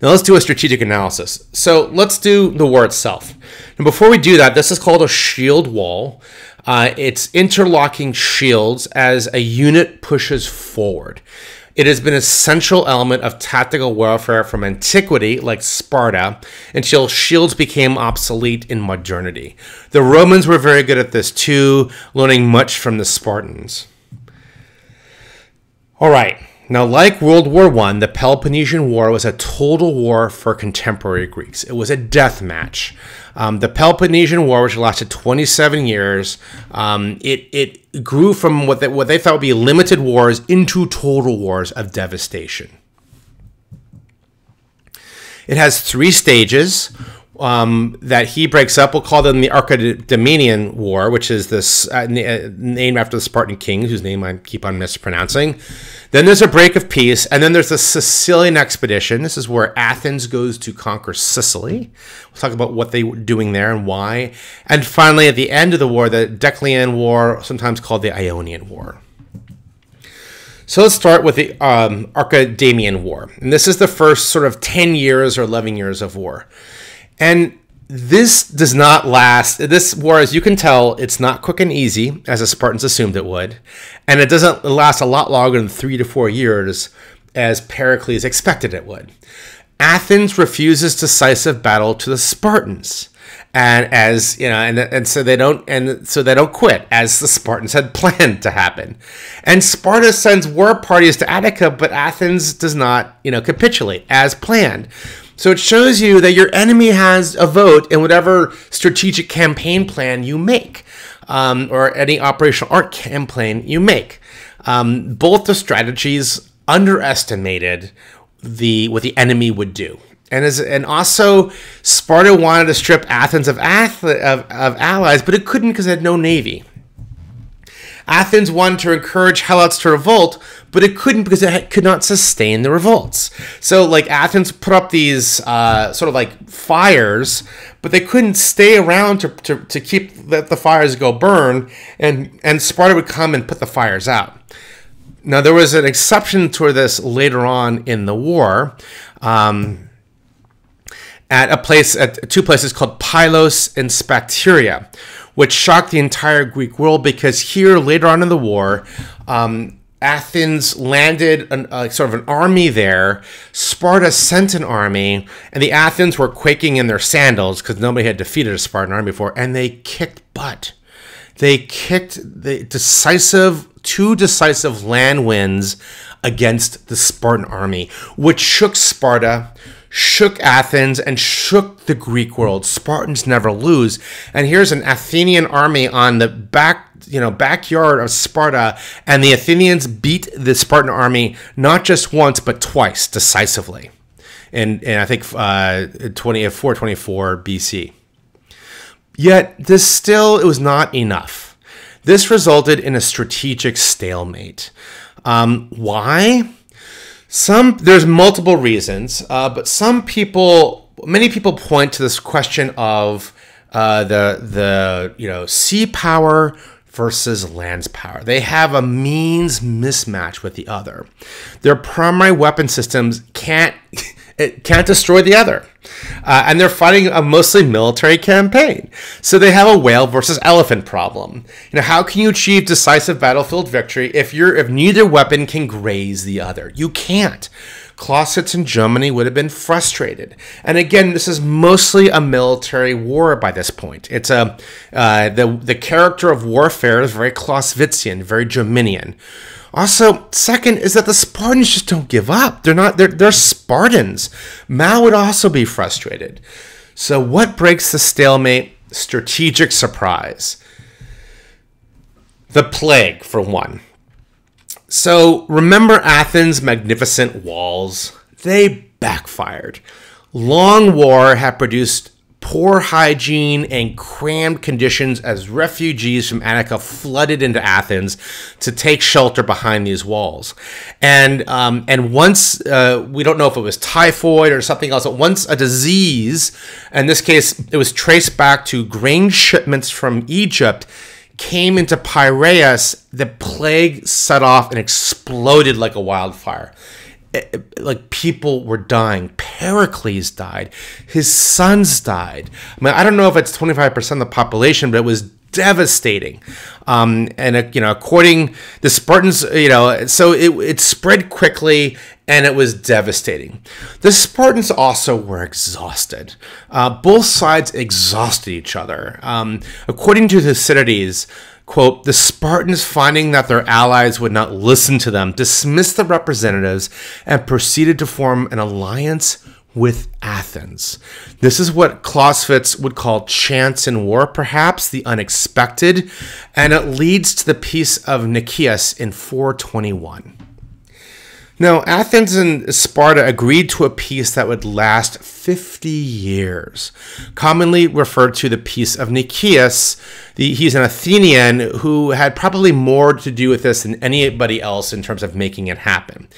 Now let's do a strategic analysis. So let's do the war itself. And before we do that, this is called a shield wall. Uh, it's interlocking shields as a unit pushes forward. It has been a central element of tactical warfare from antiquity, like Sparta, until shields became obsolete in modernity. The Romans were very good at this too, learning much from the Spartans. All right, now, like World War I, the Peloponnesian War was a total war for contemporary Greeks. It was a death match. Um, the Peloponnesian War, which lasted 27 years, um, it, it grew from what they, what they thought would be limited wars into total wars of devastation. It has three stages um, that he breaks up. We'll call them the Achaemenid War, which is this uh, uh, named after the Spartan king, whose name I keep on mispronouncing. Then there's a break of peace, and then there's the Sicilian expedition. This is where Athens goes to conquer Sicily. We'll talk about what they were doing there and why. And finally, at the end of the war, the Decelean War, sometimes called the Ionian War. So let's start with the um, Achaemenid War. And this is the first sort of 10 years or 11 years of war. And this does not last. This war, as you can tell, it's not quick and easy, as the Spartans assumed it would. And it doesn't last a lot longer than three to four years, as Pericles expected it would. Athens refuses decisive battle to the Spartans. And as you know, and, and so they don't, and so they don't quit, as the Spartans had planned to happen. And Sparta sends war parties to Attica, but Athens does not, you know, capitulate as planned. So it shows you that your enemy has a vote in whatever strategic campaign plan you make, um, or any operational art campaign you make. Um, both the strategies underestimated the what the enemy would do. And as and also Sparta wanted to strip Athens of, ath- of, of allies, but it couldn't because it had no navy. Athens wanted to encourage Helots to revolt, but it couldn't because it could not sustain the revolts. So, like, Athens put up these uh, sort of like fires, but they couldn't stay around to, to, to keep let the fires go burn, and, and Sparta would come and put the fires out. Now, there was an exception to this later on in the war. Um, at a place at two places called Pylos and Sphacteria, which shocked the entire Greek world because here later on in the war, um, Athens landed an, uh, sort of an army there. Sparta sent an army, and the Athens were quaking in their sandals because nobody had defeated a Spartan army before, and they kicked butt. They kicked the decisive, two decisive land wins against the Spartan army, which shook Sparta, shook Athens and shook the Greek world. Spartans never lose. And here's an Athenian army on the back, you know, backyard of Sparta, and the Athenians beat the Spartan army not just once but twice decisively. And, and I think uh, 20, 424 BC. Yet this still it was not enough. This resulted in a strategic stalemate. Um, why? Some there's multiple reasons, uh, but some people many people point to this question of uh, the the you know sea power versus land's power. They have a means mismatch with the other. Their primary weapon systems can't it can't destroy the other. Uh, and they're fighting a mostly military campaign. So they have a whale versus elephant problem. You know, how can you achieve decisive battlefield victory if you're if neither weapon can graze the other? You can't. Clausewitz in Jomini would have been frustrated. And again, this is mostly a military war by this point. It's a uh, the the character of warfare is very Clausewitzian, very Jominian. Also, second is that the Spartans just don't give up. They're not they're they're Spartans. Mao would also be frustrated. So what breaks the stalemate? Strategic surprise. The plague, for one. So remember Athens' magnificent walls? They backfired. Long war had produced poor hygiene and crammed conditions as refugees from Attica flooded into Athens to take shelter behind these walls. And um, and once uh, we don't know if it was typhoid or something else, but once a disease, in this case, it was traced back to grain shipments from Egypt came into Piraeus, the plague set off and exploded like a wildfire. Eh, eh, like people were dying. Pericles died. His sons died. I mean, I don't know if it's 25% of the population, but it was devastating. Um, and uh, you know, according the Spartans, you know, so it, it spread quickly and it was devastating. The Spartans also were exhausted. Uh, both sides exhausted each other. Um, according to Thucydides, quote, the Spartans, finding that their allies would not listen to them, dismissed the representatives and proceeded to form an alliance with Athens. This is what Clausewitz would call chance in war, perhaps the unexpected, and it leads to the peace of Nicias in 421. Now, Athens and Sparta agreed to a peace that would last 50 years, commonly referred to the Peace of Nicias. The, he's an Athenian who had probably more to do with this than anybody else in terms of making it happen.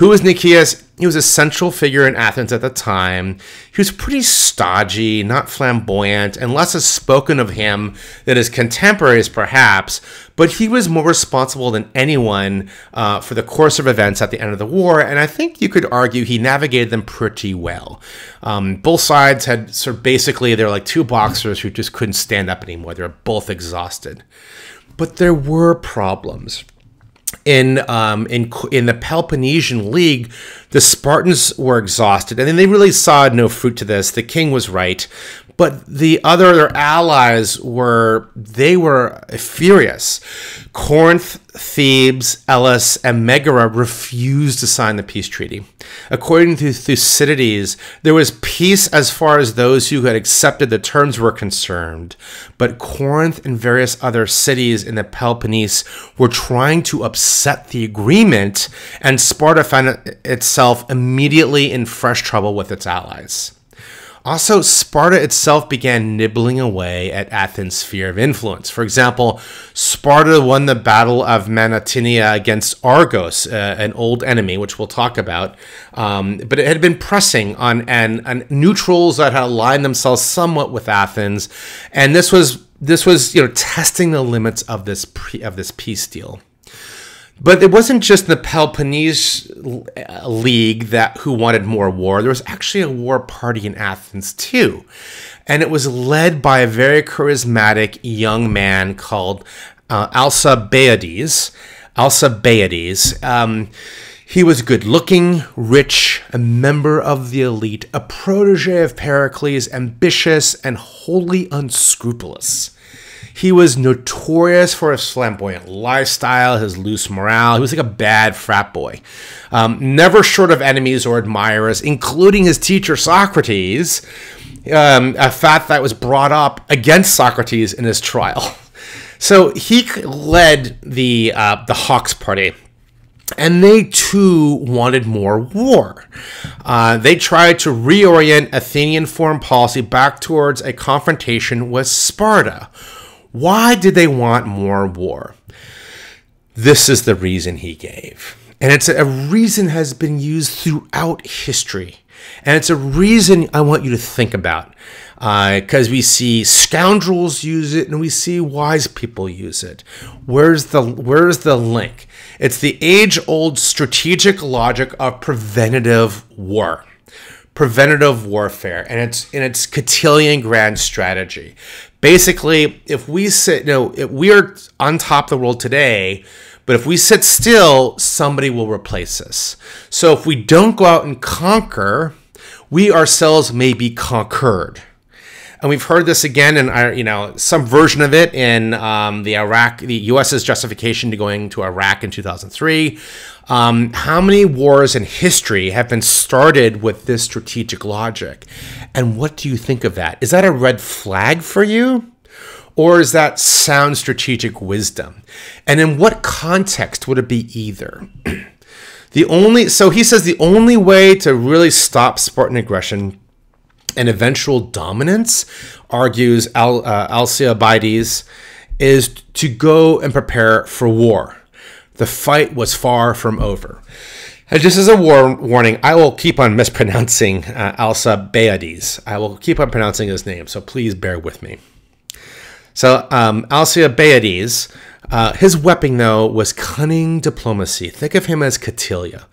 Who was Nicias? He was a central figure in Athens at the time. He was pretty stodgy, not flamboyant, and less is spoken of him than his contemporaries, perhaps. But he was more responsible than anyone uh, for the course of events at the end of the war, and I think you could argue he navigated them pretty well. Um, both sides had sort of basically, they're like two boxers who just couldn't stand up anymore. They're both exhausted. But there were problems in um, in in the Peloponnesian League, the Spartans were exhausted, and they really saw no fruit to this. The king was right, but the other their allies were they were furious. Corinth, Thebes, Elis, and Megara refused to sign the peace treaty. According to Thucydides, there was peace as far as those who had accepted the terms were concerned, but Corinth and various other cities in the Peloponnese were trying to upset the agreement, and Sparta found itself immediately in fresh trouble with its allies. Also, Sparta itself began nibbling away at Athens' sphere of influence. For example, Sparta won the Battle of Mantinea against Argos, uh, an old enemy, which we'll talk about. Um, but it had been pressing on, and, neutrals that had aligned themselves somewhat with Athens, and this was this was you know testing the limits of this pre, of this peace deal. But it wasn't just the Peloponnese League that who wanted more war. There was actually a war party in Athens too, and it was led by a very charismatic young man called uh, Alcibiades. Alcibiades. Um, he was good looking, rich, a member of the elite, a protege of Pericles, ambitious, and wholly unscrupulous. He was notorious for his flamboyant lifestyle, his loose morale. He was like a bad frat boy. Um, never short of enemies or admirers, including his teacher Socrates, um, a fact that was brought up against Socrates in his trial. So he led the uh, the Hawks Party, and they too wanted more war. Uh, they tried to reorient Athenian foreign policy back towards a confrontation with Sparta why did they want more war? This is the reason he gave. And it's a reason has been used throughout history. And it's a reason I want you to think about because uh, we see scoundrels use it and we see wise people use it. Where's the where's the link? It's the age-old strategic logic of preventative war preventative warfare and it's in its Kautilyan grand strategy basically if we sit you know if we are on top of the world today but if we sit still somebody will replace us. So if we don't go out and conquer we ourselves may be conquered and we've heard this again in our, you know, some version of it in um, the Iraq, the U.S.'s justification to going to Iraq in 2003. Um, how many wars in history have been started with this strategic logic? And what do you think of that? Is that a red flag for you? Or is that sound strategic wisdom? And in what context would it be either? the only so he says the only way to really stop Spartan aggression and eventual dominance, argues Al, uh, Alcibiades, is to go and prepare for war. The fight was far from over. And just as a war warning, I will keep on mispronouncing uh, Alcibiades. I will keep on pronouncing his name, so please bear with me. So, um, Alcibiades, uh, his weapon, though, was cunning diplomacy. Think of him as Kautilya.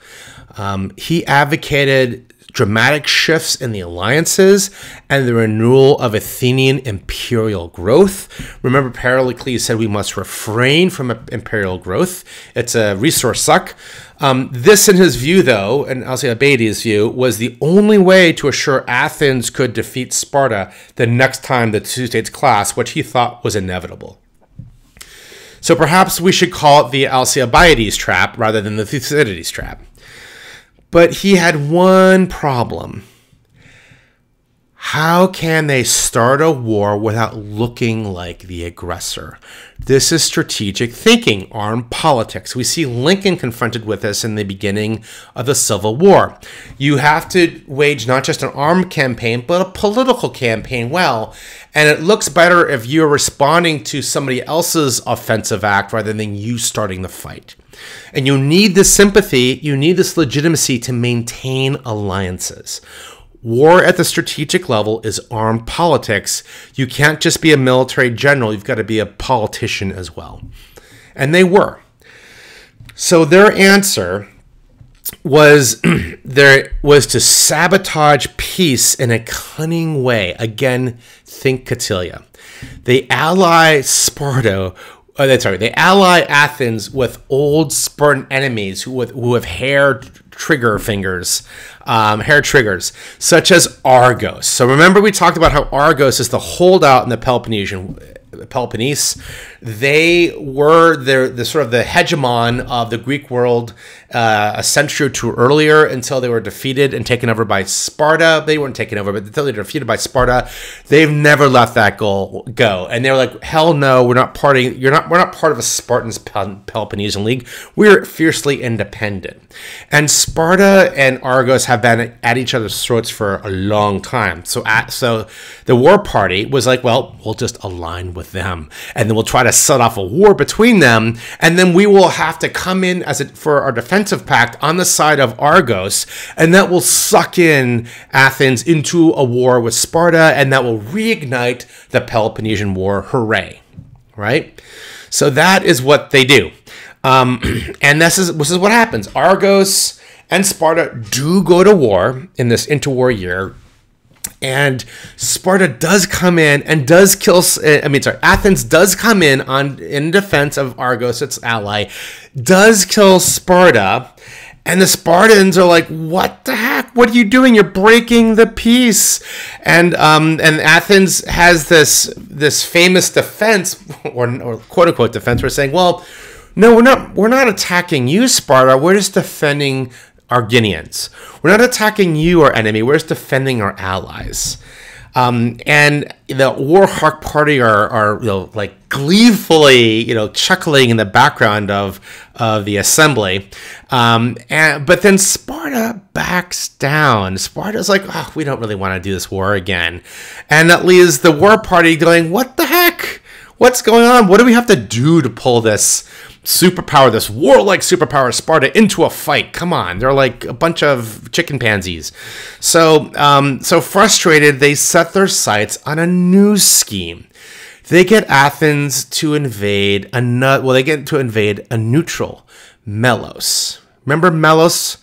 Um, he advocated dramatic shifts in the alliances, and the renewal of Athenian imperial growth. Remember, Pericles said we must refrain from imperial growth. It's a resource suck. Um, this, in his view, though, and Alcibiades' view, was the only way to assure Athens could defeat Sparta the next time the two states clash, which he thought was inevitable. So perhaps we should call it the Alcibiades trap rather than the Thucydides trap. But he had one problem. How can they start a war without looking like the aggressor? This is strategic thinking, armed politics. We see Lincoln confronted with this in the beginning of the Civil War. You have to wage not just an armed campaign, but a political campaign well. And it looks better if you're responding to somebody else's offensive act rather than you starting the fight. And you need this sympathy, you need this legitimacy to maintain alliances. War at the strategic level is armed politics. You can't just be a military general, you've got to be a politician as well. And they were. So their answer was there was to sabotage peace in a cunning way. Again, think Kautilya. They ally Sparta oh, sorry, they ally Athens with old Spartan enemies who, with, who have hair trigger fingers, um, hair triggers, such as Argos. So remember, we talked about how Argos is the holdout in the Peloponnesian Peloponnese. They were the, the sort of the hegemon of the Greek world uh, a century or two earlier until they were defeated and taken over by Sparta. They weren't taken over, but until they were defeated by Sparta, they've never let that goal go. And they were like, "Hell no, we're not parting. You're not. We're not part of a Spartans Peloponnesian League. We're fiercely independent." And Sparta and Argos have been at each other's throats for a long time. So, at, so the war party was like, "Well, we'll just align with them, and then we'll try to set off a war between them, and then we will have to come in as a, for our defense." Defensive pact on the side of Argos, and that will suck in Athens into a war with Sparta, and that will reignite the Peloponnesian War. Hooray! Right? So that is what they do. Um, and this is, this is what happens. Argos and Sparta do go to war in this interwar year, and Sparta does come in and does kill. I mean, sorry, Athens does come in on in defense of Argos, its ally, does kill Sparta, and the Spartans are like, "What the heck? What are you doing? You're breaking the peace." And um, and Athens has this this famous defense, or, or quote unquote defense, we're saying, "Well." No, we're not. We're not attacking you, Sparta. We're just defending Arginians. We're not attacking you, our enemy. We're just defending our allies. Um, and the War Hawk Party are, are you know, like gleefully, you know, chuckling in the background of of the assembly. Um, and but then Sparta backs down. Sparta's like, oh, we don't really want to do this war again, and that leaves the War Party going, what the heck? What's going on? What do we have to do to pull this superpower, this warlike superpower Sparta into a fight. Come on, they're like a bunch of chicken pansies. So, um, so frustrated, they set their sights on a new scheme. They get Athens to invade a nut. Well, they get to invade a neutral, Melos. Remember Melos?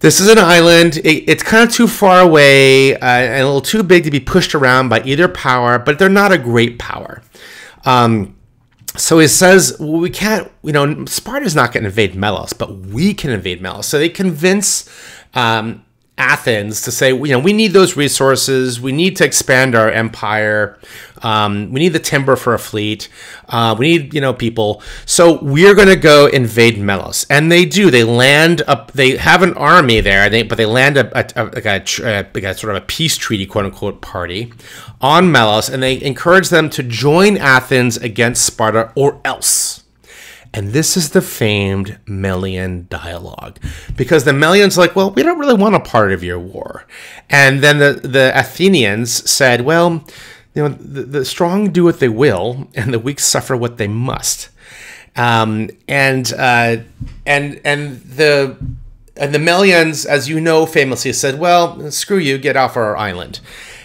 This is an island. It, it's kind of too far away uh, and a little too big to be pushed around by either power, but they're not a great power. Um, so he says, well, we can't, you know, Sparta's not going to invade Melos, but we can invade Melos. So they convince um, Athens to say, you know, we need those resources. We need to expand our empire. Um, we need the timber for a fleet. Uh, we need, you know, people. So we're going to go invade Melos, and they do. They land up. They have an army there, they, but they land a, a, a, a, a sort of a peace treaty, quote unquote, party on Melos, and they encourage them to join Athens against Sparta, or else. And this is the famed Melian dialogue. Because the Melians like, well, we don't really want a part of your war. And then the, the Athenians said, well, you know, the, the strong do what they will, and the weak suffer what they must. Um, and uh, and and the and the Melians, as you know, famously said, "Well, screw you, get off our island."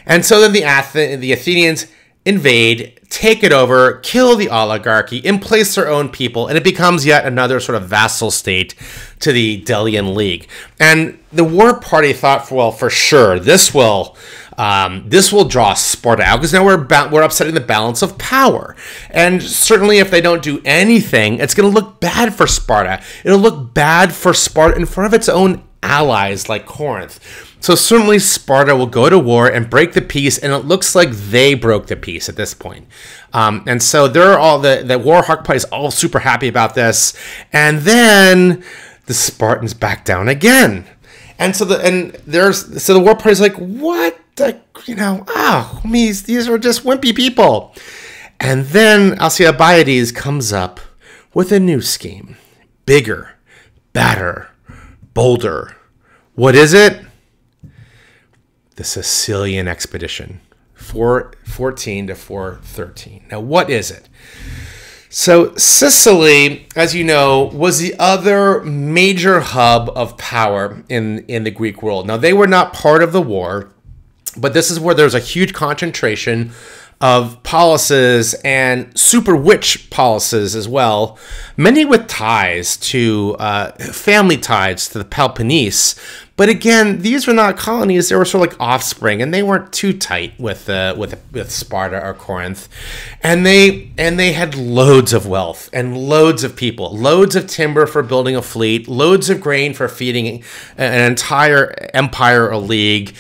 And so then the Ath- the Athenians invade, take it over, kill the oligarchy, in place their own people, and it becomes yet another sort of vassal state to the Delian League. And the war party thought, well, for sure, this will um, this will draw Sparta out because now we're ba- we're upsetting the balance of power, and certainly if they don't do anything, it's going to look bad for Sparta. It'll look bad for Sparta in front of its own allies like Corinth. So certainly Sparta will go to war and break the peace, and it looks like they broke the peace at this point. Um, and so they're all the the War Party is all super happy about this, and then the Spartans back down again. And so the and there's so the war party's like, what the you know, ah, oh, these these are just wimpy people. And then Alcibiades comes up with a new scheme. Bigger, badder, bolder. What is it? The Sicilian expedition. 414 to 413. Now, what is it? So, Sicily, as you know, was the other major hub of power in, in the Greek world. Now, they were not part of the war, but this is where there's a huge concentration of polises and super witch polises as well, many with ties to uh, family ties to the Peloponnese, but again, these were not colonies; they were sort of like offspring, and they weren't too tight with uh, with with Sparta or Corinth, and they and they had loads of wealth and loads of people, loads of timber for building a fleet, loads of grain for feeding an entire empire or league.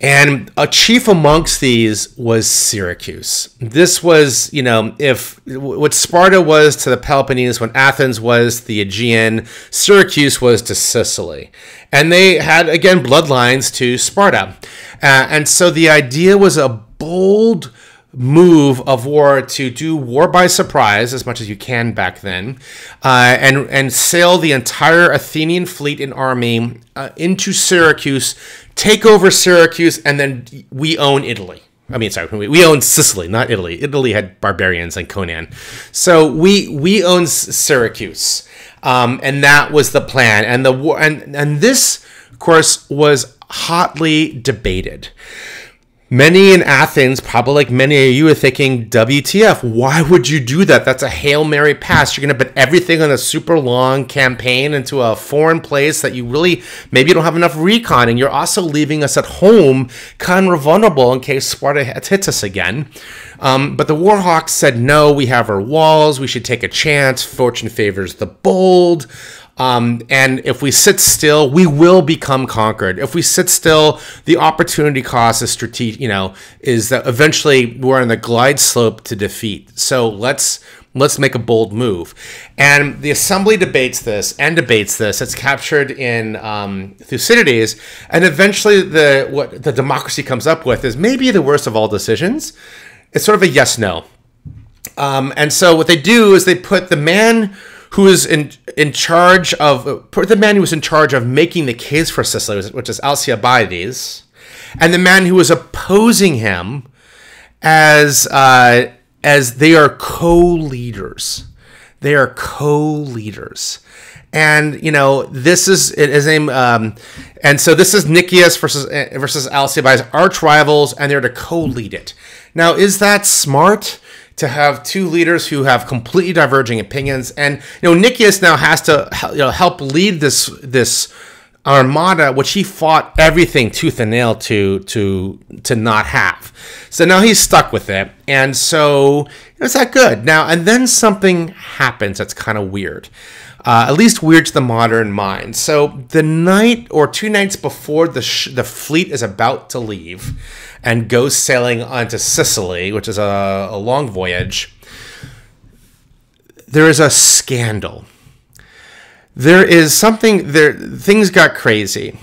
And a chief amongst these was Syracuse. This was, you know, if what Sparta was to the Peloponnese, when Athens was the Aegean, Syracuse was to Sicily. And they had, again, bloodlines to Sparta. Uh, and so the idea was a bold move of war to do war by surprise as much as you can back then, uh, and and sail the entire Athenian fleet and army uh, into Syracuse take over Syracuse, and then we own Italy. I mean, sorry, we own Sicily, not Italy. Italy had barbarians and Conan, so we we own Syracuse, um, and that was the plan. And the war, and and this, of course, was hotly debated. Many in Athens, probably like many of you, are thinking, WTF, why would you do that? That's a Hail Mary pass. You're going to put everything on a super long campaign into a foreign place that you really, maybe you don't have enough recon, and you're also leaving us at home kind of vulnerable in case Sparta hits us again. Um, but the Warhawks said, no, we have our walls. We should take a chance. Fortune favors the bold. Um, and if we sit still, we will become conquered. If we sit still, the opportunity cost is strategic. You know, is that eventually we're on the glide slope to defeat. So let's let's make a bold move. And the assembly debates this and debates this. It's captured in um, Thucydides, and eventually the what the democracy comes up with is maybe the worst of all decisions. It's sort of a yes no. Um, and so what they do is they put the man who is in in charge of the man who was in charge of making the case for Sicily, which is Alcibiades, and the man who was opposing him as uh, as they are co-leaders. They are co-leaders. And you know this is his name, um, and so this is Nicias versus versus Alcibiades, arch rivals, and they're to co-lead it. Now, is that smart? To have two leaders who have completely diverging opinions. And you know, Nicias now has to you know, help lead this this armada, which he fought everything tooth and nail to to to not have. So now he's stuck with it, and so it's that good now. And then something happens that's kind of weird. Uh, at least weird to the modern mind. So the night or two nights before the sh- the fleet is about to leave, and goes sailing onto Sicily, which is a, a long voyage, there is a scandal. There is something there. Things got crazy.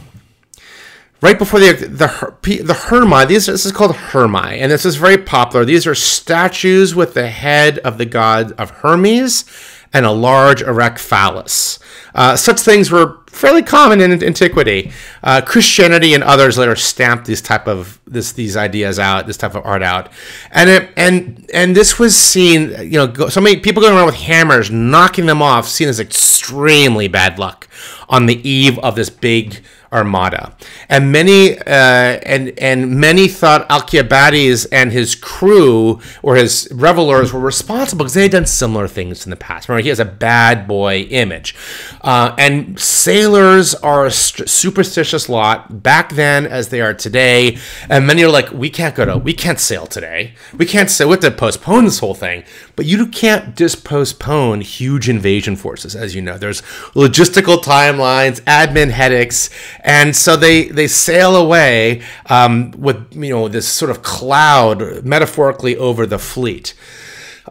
Right before the the the Hermai, these this is called Hermai, and this is very popular. These are statues with the head of the god of Hermes and a large erect phallus. Uh, such things were fairly common in antiquity. Uh, Christianity and others later stamped these type of this these ideas out, this type of art out, and it, and and this was seen. You know, so many people going around with hammers, knocking them off, seen as extremely bad luck on the eve of this big armada, and many uh, and and many thought Alcibiades and his crew or his revelers were responsible because they had done similar things in the past. Remember, he has a bad boy image, uh, and sailors are a st- superstitious lot back then as they are today. And many are like, we can't go to, we can't sail today. We can't sail. We have to postpone this whole thing. But you can't just postpone huge invasion forces, as you know. There's logistical timelines, admin headaches and so they they sail away um, with you know this sort of cloud metaphorically over the fleet.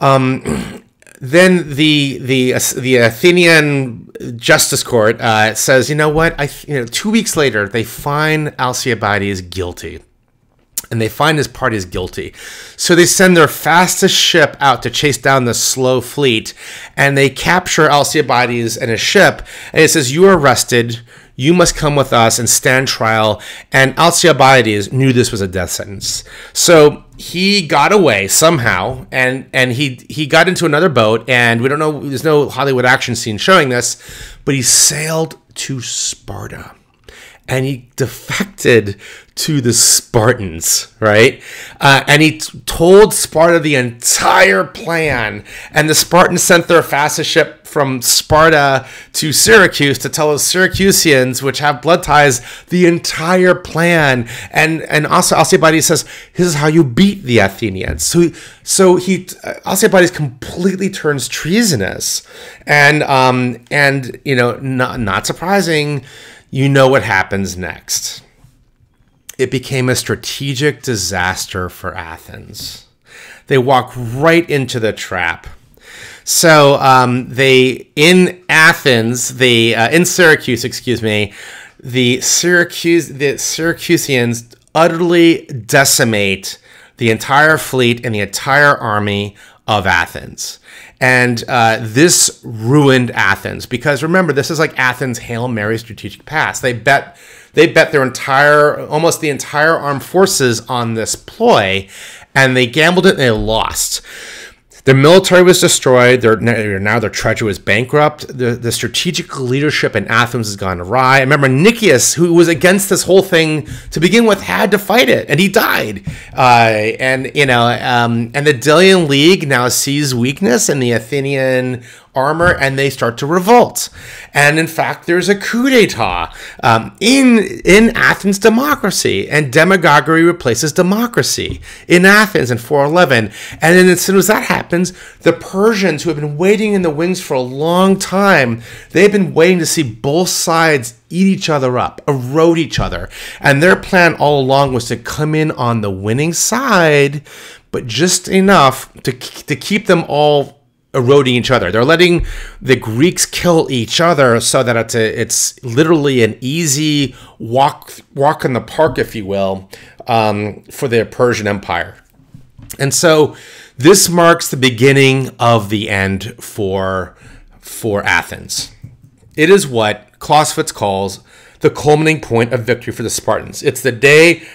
Um, then the the the Athenian justice court uh, says, you know what? I you know two weeks later they find Alcibiades guilty and they find his party is guilty. So they send their fastest ship out to chase down the slow fleet, and they capture Alcibiades and his ship. And it says, "You are arrested. You must come with us and stand trial." And Alcibiades knew this was a death sentence, so he got away somehow, and and he he got into another boat, and we don't know. There's no Hollywood action scene showing this, but he sailed to Sparta and he defected to the Spartans, right? Uh, and he t- told Sparta the entire plan. And the Spartans sent their fastest ship from Sparta to Syracuse to tell the Syracusians, which have blood ties, the entire plan. And and also Alcibiades says, "This is how you beat the Athenians." So so he uh, Alcibiades completely turns treasonous, and um and you know not not surprising you know what happens next. It became a strategic disaster for Athens. They walk right into the trap. So um, they in Athens, the uh, in Syracuse, excuse me, the Syracuse the Syracusians utterly decimate the entire fleet and the entire army of Athens. And uh, this ruined Athens because remember, this is like Athens' Hail Mary strategic pass. They bet they bet their entire, almost the entire armed forces on this ploy, and they gambled it and they lost. Their military was destroyed. Now their treasury was bankrupt. The, the strategic leadership in Athens has gone awry. I remember Nicias, who was against this whole thing to begin with, had to fight it, and he died. Uh, and you know, um, and the Delian League now sees weakness in the Athenian armor and they start to revolt. And in fact, there's a coup d'etat um, in, in Athens democracy, and demagoguery replaces democracy in Athens in 411. And then as soon as that happens, the Persians, who have been waiting in the wings for a long time, they've been waiting to see both sides eat each other up, erode each other. And their plan all along was to come in on the winning side, but just enough to, to keep them all eroding each other. They're letting the Greeks kill each other so that it's a, it's literally an easy walk walk in the park, if you will, um, for the Persian Empire. And so this marks the beginning of the end for for Athens. It is what Clausewitz calls the culminating point of victory for the Spartans. It's the day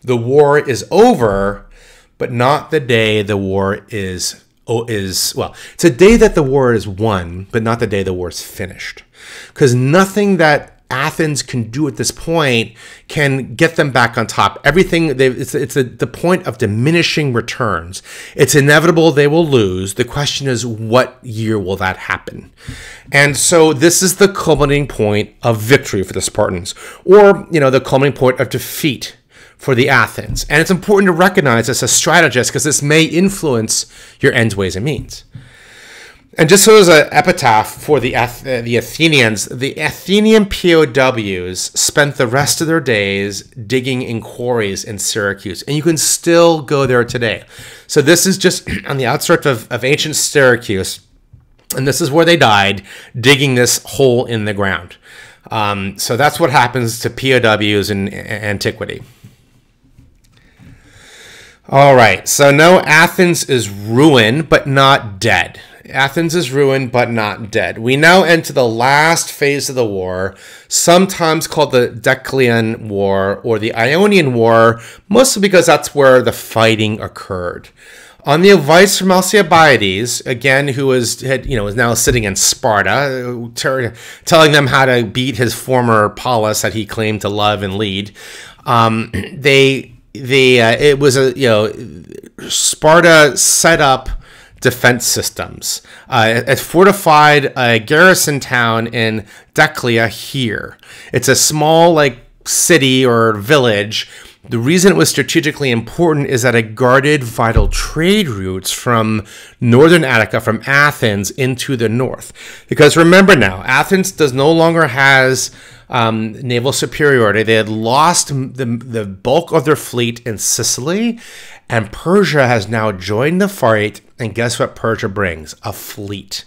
the war is over, but not the day the war is Oh, is well, it's a day that the war is won, but not the day the war is finished, because nothing that Athens can do at this point can get them back on top. Everything it's it's a, the point of diminishing returns. It's inevitable they will lose. The question is, what year will that happen? And so this is the culminating point of victory for the Spartans, or you know, the culminating point of defeat for the Athens. And it's important to recognize as a strategist because this may influence your ends, ways, and means. And just so as an epitaph for the uh, the Athenians, the Athenian POWs spent the rest of their days digging in quarries in Syracuse, and you can still go there today. So this is just on the outskirts of, of ancient Syracuse, and this is where they died, digging this hole in the ground. Um, so that's what happens to POWs in antiquity. All right, so no, Athens is ruined, but not dead. Athens is ruined but not dead. We now enter the last phase of the war, sometimes called the Decelean War or the Ionian War, mostly because that's where the fighting occurred. On the advice from Alcibiades, again, who was had, you know is now sitting in Sparta, ter- telling them how to beat his former polis that he claimed to love and lead, um, they they uh, it was a you know Sparta set up defense systems. Uh, it fortified a garrison town in Decelea here. It's a small, like, city or village. The reason it was strategically important is that it guarded vital trade routes from northern Attica, from Athens into the north. Because remember now, Athens does no longer has um, naval superiority. They had lost the, the bulk of their fleet in Sicily, and Persia has now joined the fight. And guess what Persia brings? A fleet.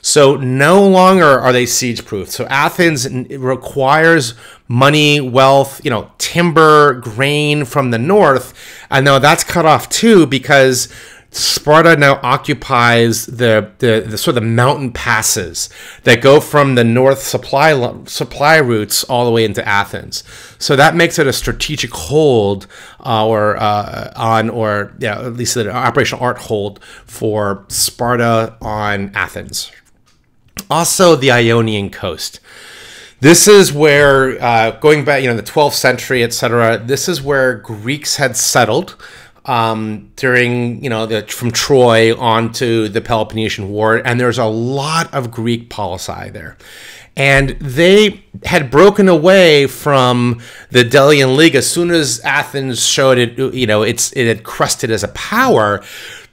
So no longer are they siege proof. So Athens requires money, wealth, you know, timber, grain from the north. And now that's cut off too because Sparta now occupies the, the, the, sort of the mountain passes that go from the north supply supply routes all the way into Athens. So that makes it a strategic hold, uh, or uh, on, or yeah, at least an operational art hold for Sparta on Athens. Also, the Ionian coast. This is where, uh, going back, you know, the 12th century, etc. This is where Greeks had settled um, during you know the, from Troy on to the Peloponnesian War, and there's a lot of Greek policy there. And they had broken away from the Delian League as soon as Athens showed it, you know, it's it had crusted as a power.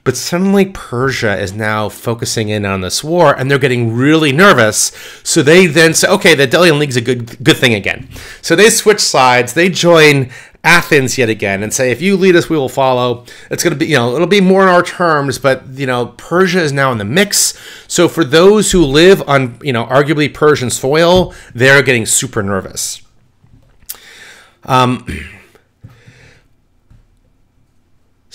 But suddenly Persia is now focusing in on this war, and they're getting really nervous. So they then say, "Okay, the Delian League's a good good thing again." So they switch sides. They join Athens yet again and say, if you lead us, we will follow. It's going to be, you know, it'll be more in our terms, but, you know, Persia is now in the mix. So for those who live on, you know, arguably Persian soil, they're getting super nervous. Um,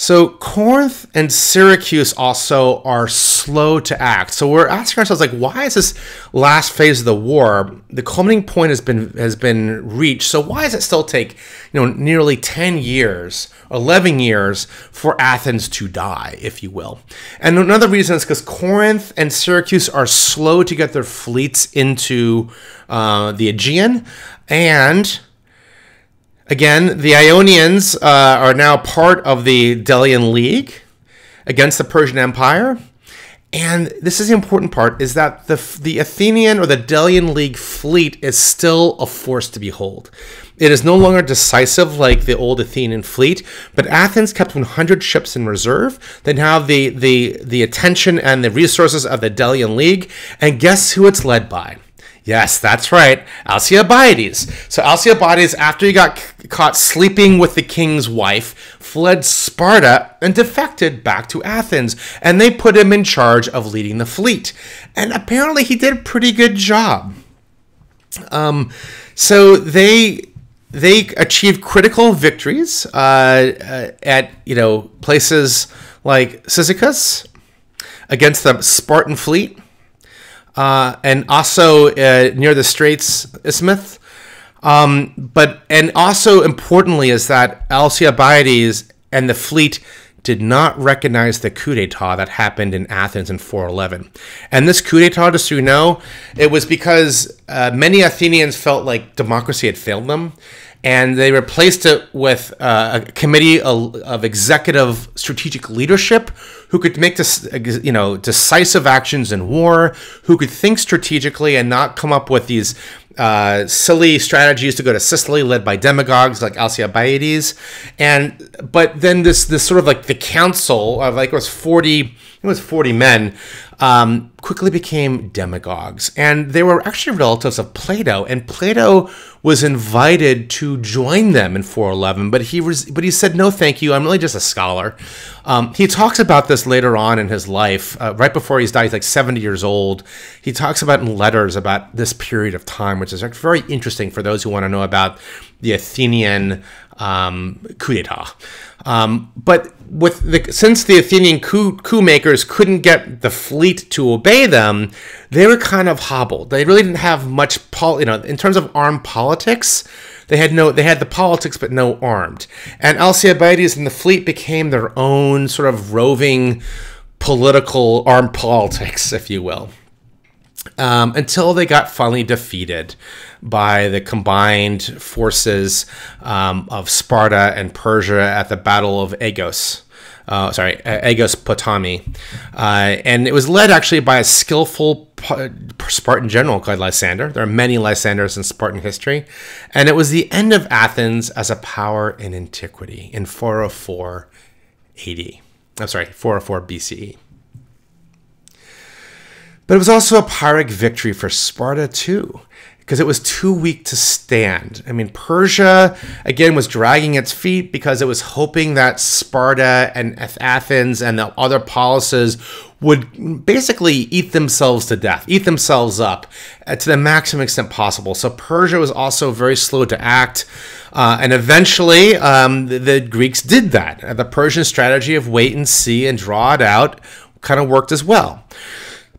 So Corinth and Syracuse also are slow to act. So we're asking ourselves like why is this last phase of the war the culminating point has been has been reached. So why does it still take, you know, nearly 10 years, 11 years for Athens to die, if you will. And another reason is because Corinth and Syracuse are slow to get their fleets into uh, the Aegean and Again, the Ionians uh, are now part of the Delian League against the Persian Empire. And this is the important part is that the, the Athenian or the Delian League fleet is still a force to behold. It is no longer decisive like the old Athenian fleet, but Athens kept 100 ships in reserve. They now have the, the, the attention and the resources of the Delian League. And guess who it's led by? Yes, that's right. Alcibiades. So Alcibiades, after he got c- caught sleeping with the king's wife, fled Sparta and defected back to Athens. And they put him in charge of leading the fleet. And apparently he did a pretty good job. Um, so they they achieved critical victories uh, uh, at you know places like Cyzicus against the Spartan fleet uh, and also uh, near the Straits Isthmus. Um, but and also importantly is that Alcibiades and the fleet did not recognize the coup d'etat that happened in Athens in 411. And this coup d'etat, just so you know, it was because uh, many Athenians felt like democracy had failed them. And they replaced it with uh, a committee of, executive strategic leadership who could make this, you know, decisive actions in war, who could think strategically and not come up with these uh, silly strategies to go to Sicily, led by demagogues like Alcibiades, and but then this this sort of like the council of like it was forty it was 40 men, um, quickly became demagogues. And they were actually relatives of Plato. And Plato was invited to join them in 411, but he was, but he said, no, thank you. I'm really just a scholar. Um, he talks about this later on in his life, uh, right before he's died, he's like 70 years old. He talks about in letters about this period of time, which is very interesting for those who want to know about the Athenian um, coup d'etat. Um, but with the, since the Athenian coup, coup makers couldn't get the fleet to obey them, they were kind of hobbled. They really didn't have much, pol- you know, in terms of armed politics. They had no, they had the politics, but no armed. And Alcibiades and the fleet became their own sort of roving political armed politics, if you will um, until they got finally defeated by the combined forces um, of Sparta and Persia at the Battle of Aegos. Uh, sorry, Aegos Potami. Uh, and it was led actually by a skillful Spartan general called Lysander. There are many Lysanders in Spartan history. And it was the end of Athens as a power in antiquity in 404 AD. I'm sorry, 404 BCE. But it was also a Pyrrhic victory for Sparta, too, because it was too weak to stand. I mean, Persia, again, was dragging its feet because it was hoping that Sparta and Athens and the other polises would basically eat themselves to death, eat themselves up uh, to the maximum extent possible. So Persia was also very slow to act. Uh, and eventually, um, the, the, Greeks did that. The Persian strategy of wait and see and draw it out kind of worked as well.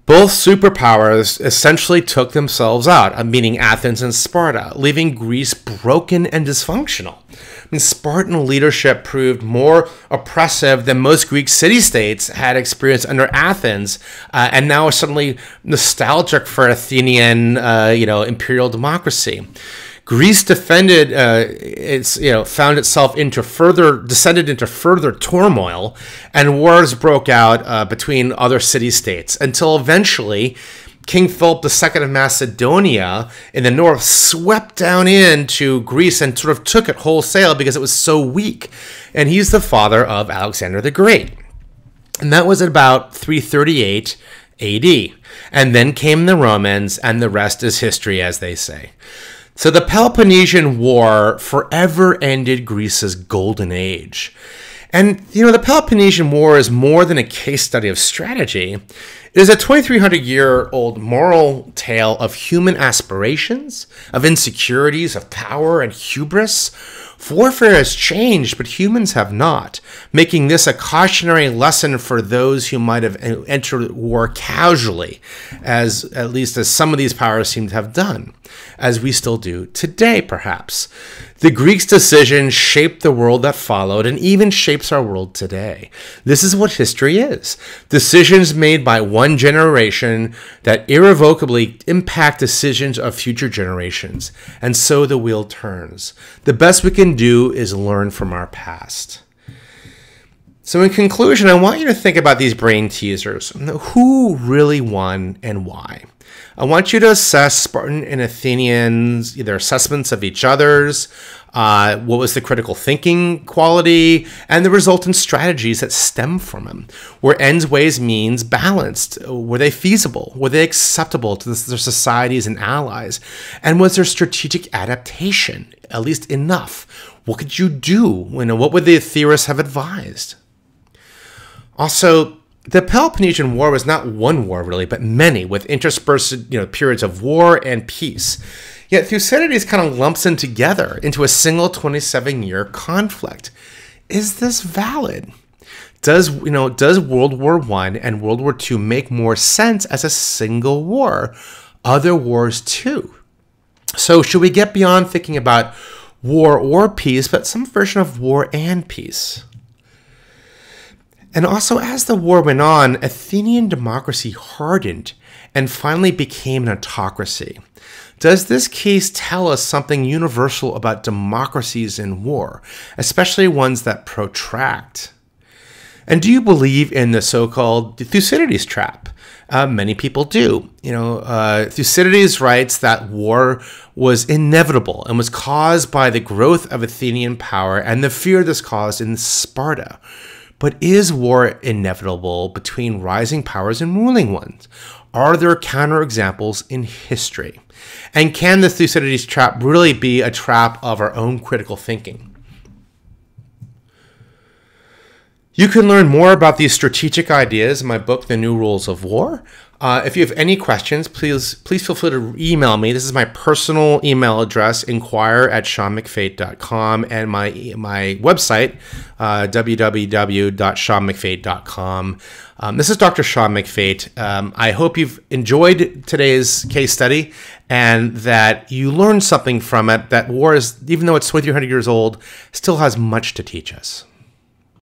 Both superpowers essentially took themselves out, uh, meaning Athens and Sparta, leaving Greece broken and dysfunctional. I mean, Spartan leadership proved more oppressive than most Greek city states had experienced under Athens, uh, and now suddenly nostalgic for Athenian, uh, you know, imperial democracy. Greece defended uh, its you know found itself into further descended into further turmoil, and wars broke out uh, between other city states until eventually. King Philip II of Macedonia in the north swept down into Greece and sort of took it wholesale because it was so weak. And he's the father of Alexander the Great. And that was at about 338 AD. And then came the Romans, and the rest is history, as they say. So the Peloponnesian War forever ended Greece's golden age. And, you know, the Peloponnesian War is more than a case study of strategy. It is a 2,300 year old moral tale of human aspirations, of insecurities, of power and hubris. Warfare has changed, but humans have not, making this a cautionary lesson for those who might have entered war casually, as at least as some of these powers seem to have done as we still do today, perhaps. The Greeks' decision shaped the world that followed and even shapes our world today. This is what history is decisions made by one generation that irrevocably impact decisions of future generations. And so the wheel turns. The best we can do is learn from our past. So, in conclusion, I want you to think about these brain teasers. Who really won and why? I want you to assess Spartan and Athenians, their assessments of each other's, uh, what was the critical thinking quality, and the resultant strategies that stem from them. Were ends, ways, means balanced? Were they feasible? Were they acceptable to their societies and allies? And was there strategic adaptation, at least enough? What could you do? You know, what would the theorists have advised? Also, the Peloponnesian War was not one war really, but many, with interspersed you know periods of war and peace. Yet Thucydides kind of lumps them together into a single 27-year conflict. Is this valid? Does you know does World War One and World War Two make more sense as a single war? Other wars too. So should we get beyond thinking about war or peace, but some version of war and peace? And also, as the war went on, Athenian democracy hardened and finally became an autocracy. Does this case tell us something universal about democracies in war, especially ones that protract? And do you believe in the so called Thucydides trap? Uh, many people do. You know, uh, Thucydides writes that war was inevitable and was caused by the growth of Athenian power and the fear this caused in Sparta. But is war inevitable between rising powers and ruling ones? Are there counterexamples in history? And can the Thucydides trap really be a trap of our own critical thinking? You can learn more about these strategic ideas in my book, The New Rules of War. Uh, if you have any questions, please please feel free to email me. This is my personal email address, inquire at seanmcfate.com, and my my website, uh, www.seanmcfate.com. Um, this is Dr. Sean McFate. Um, I hope you've enjoyed today's case study and that you learned something from it. That war is, even though it's 2300 years old, still has much to teach us.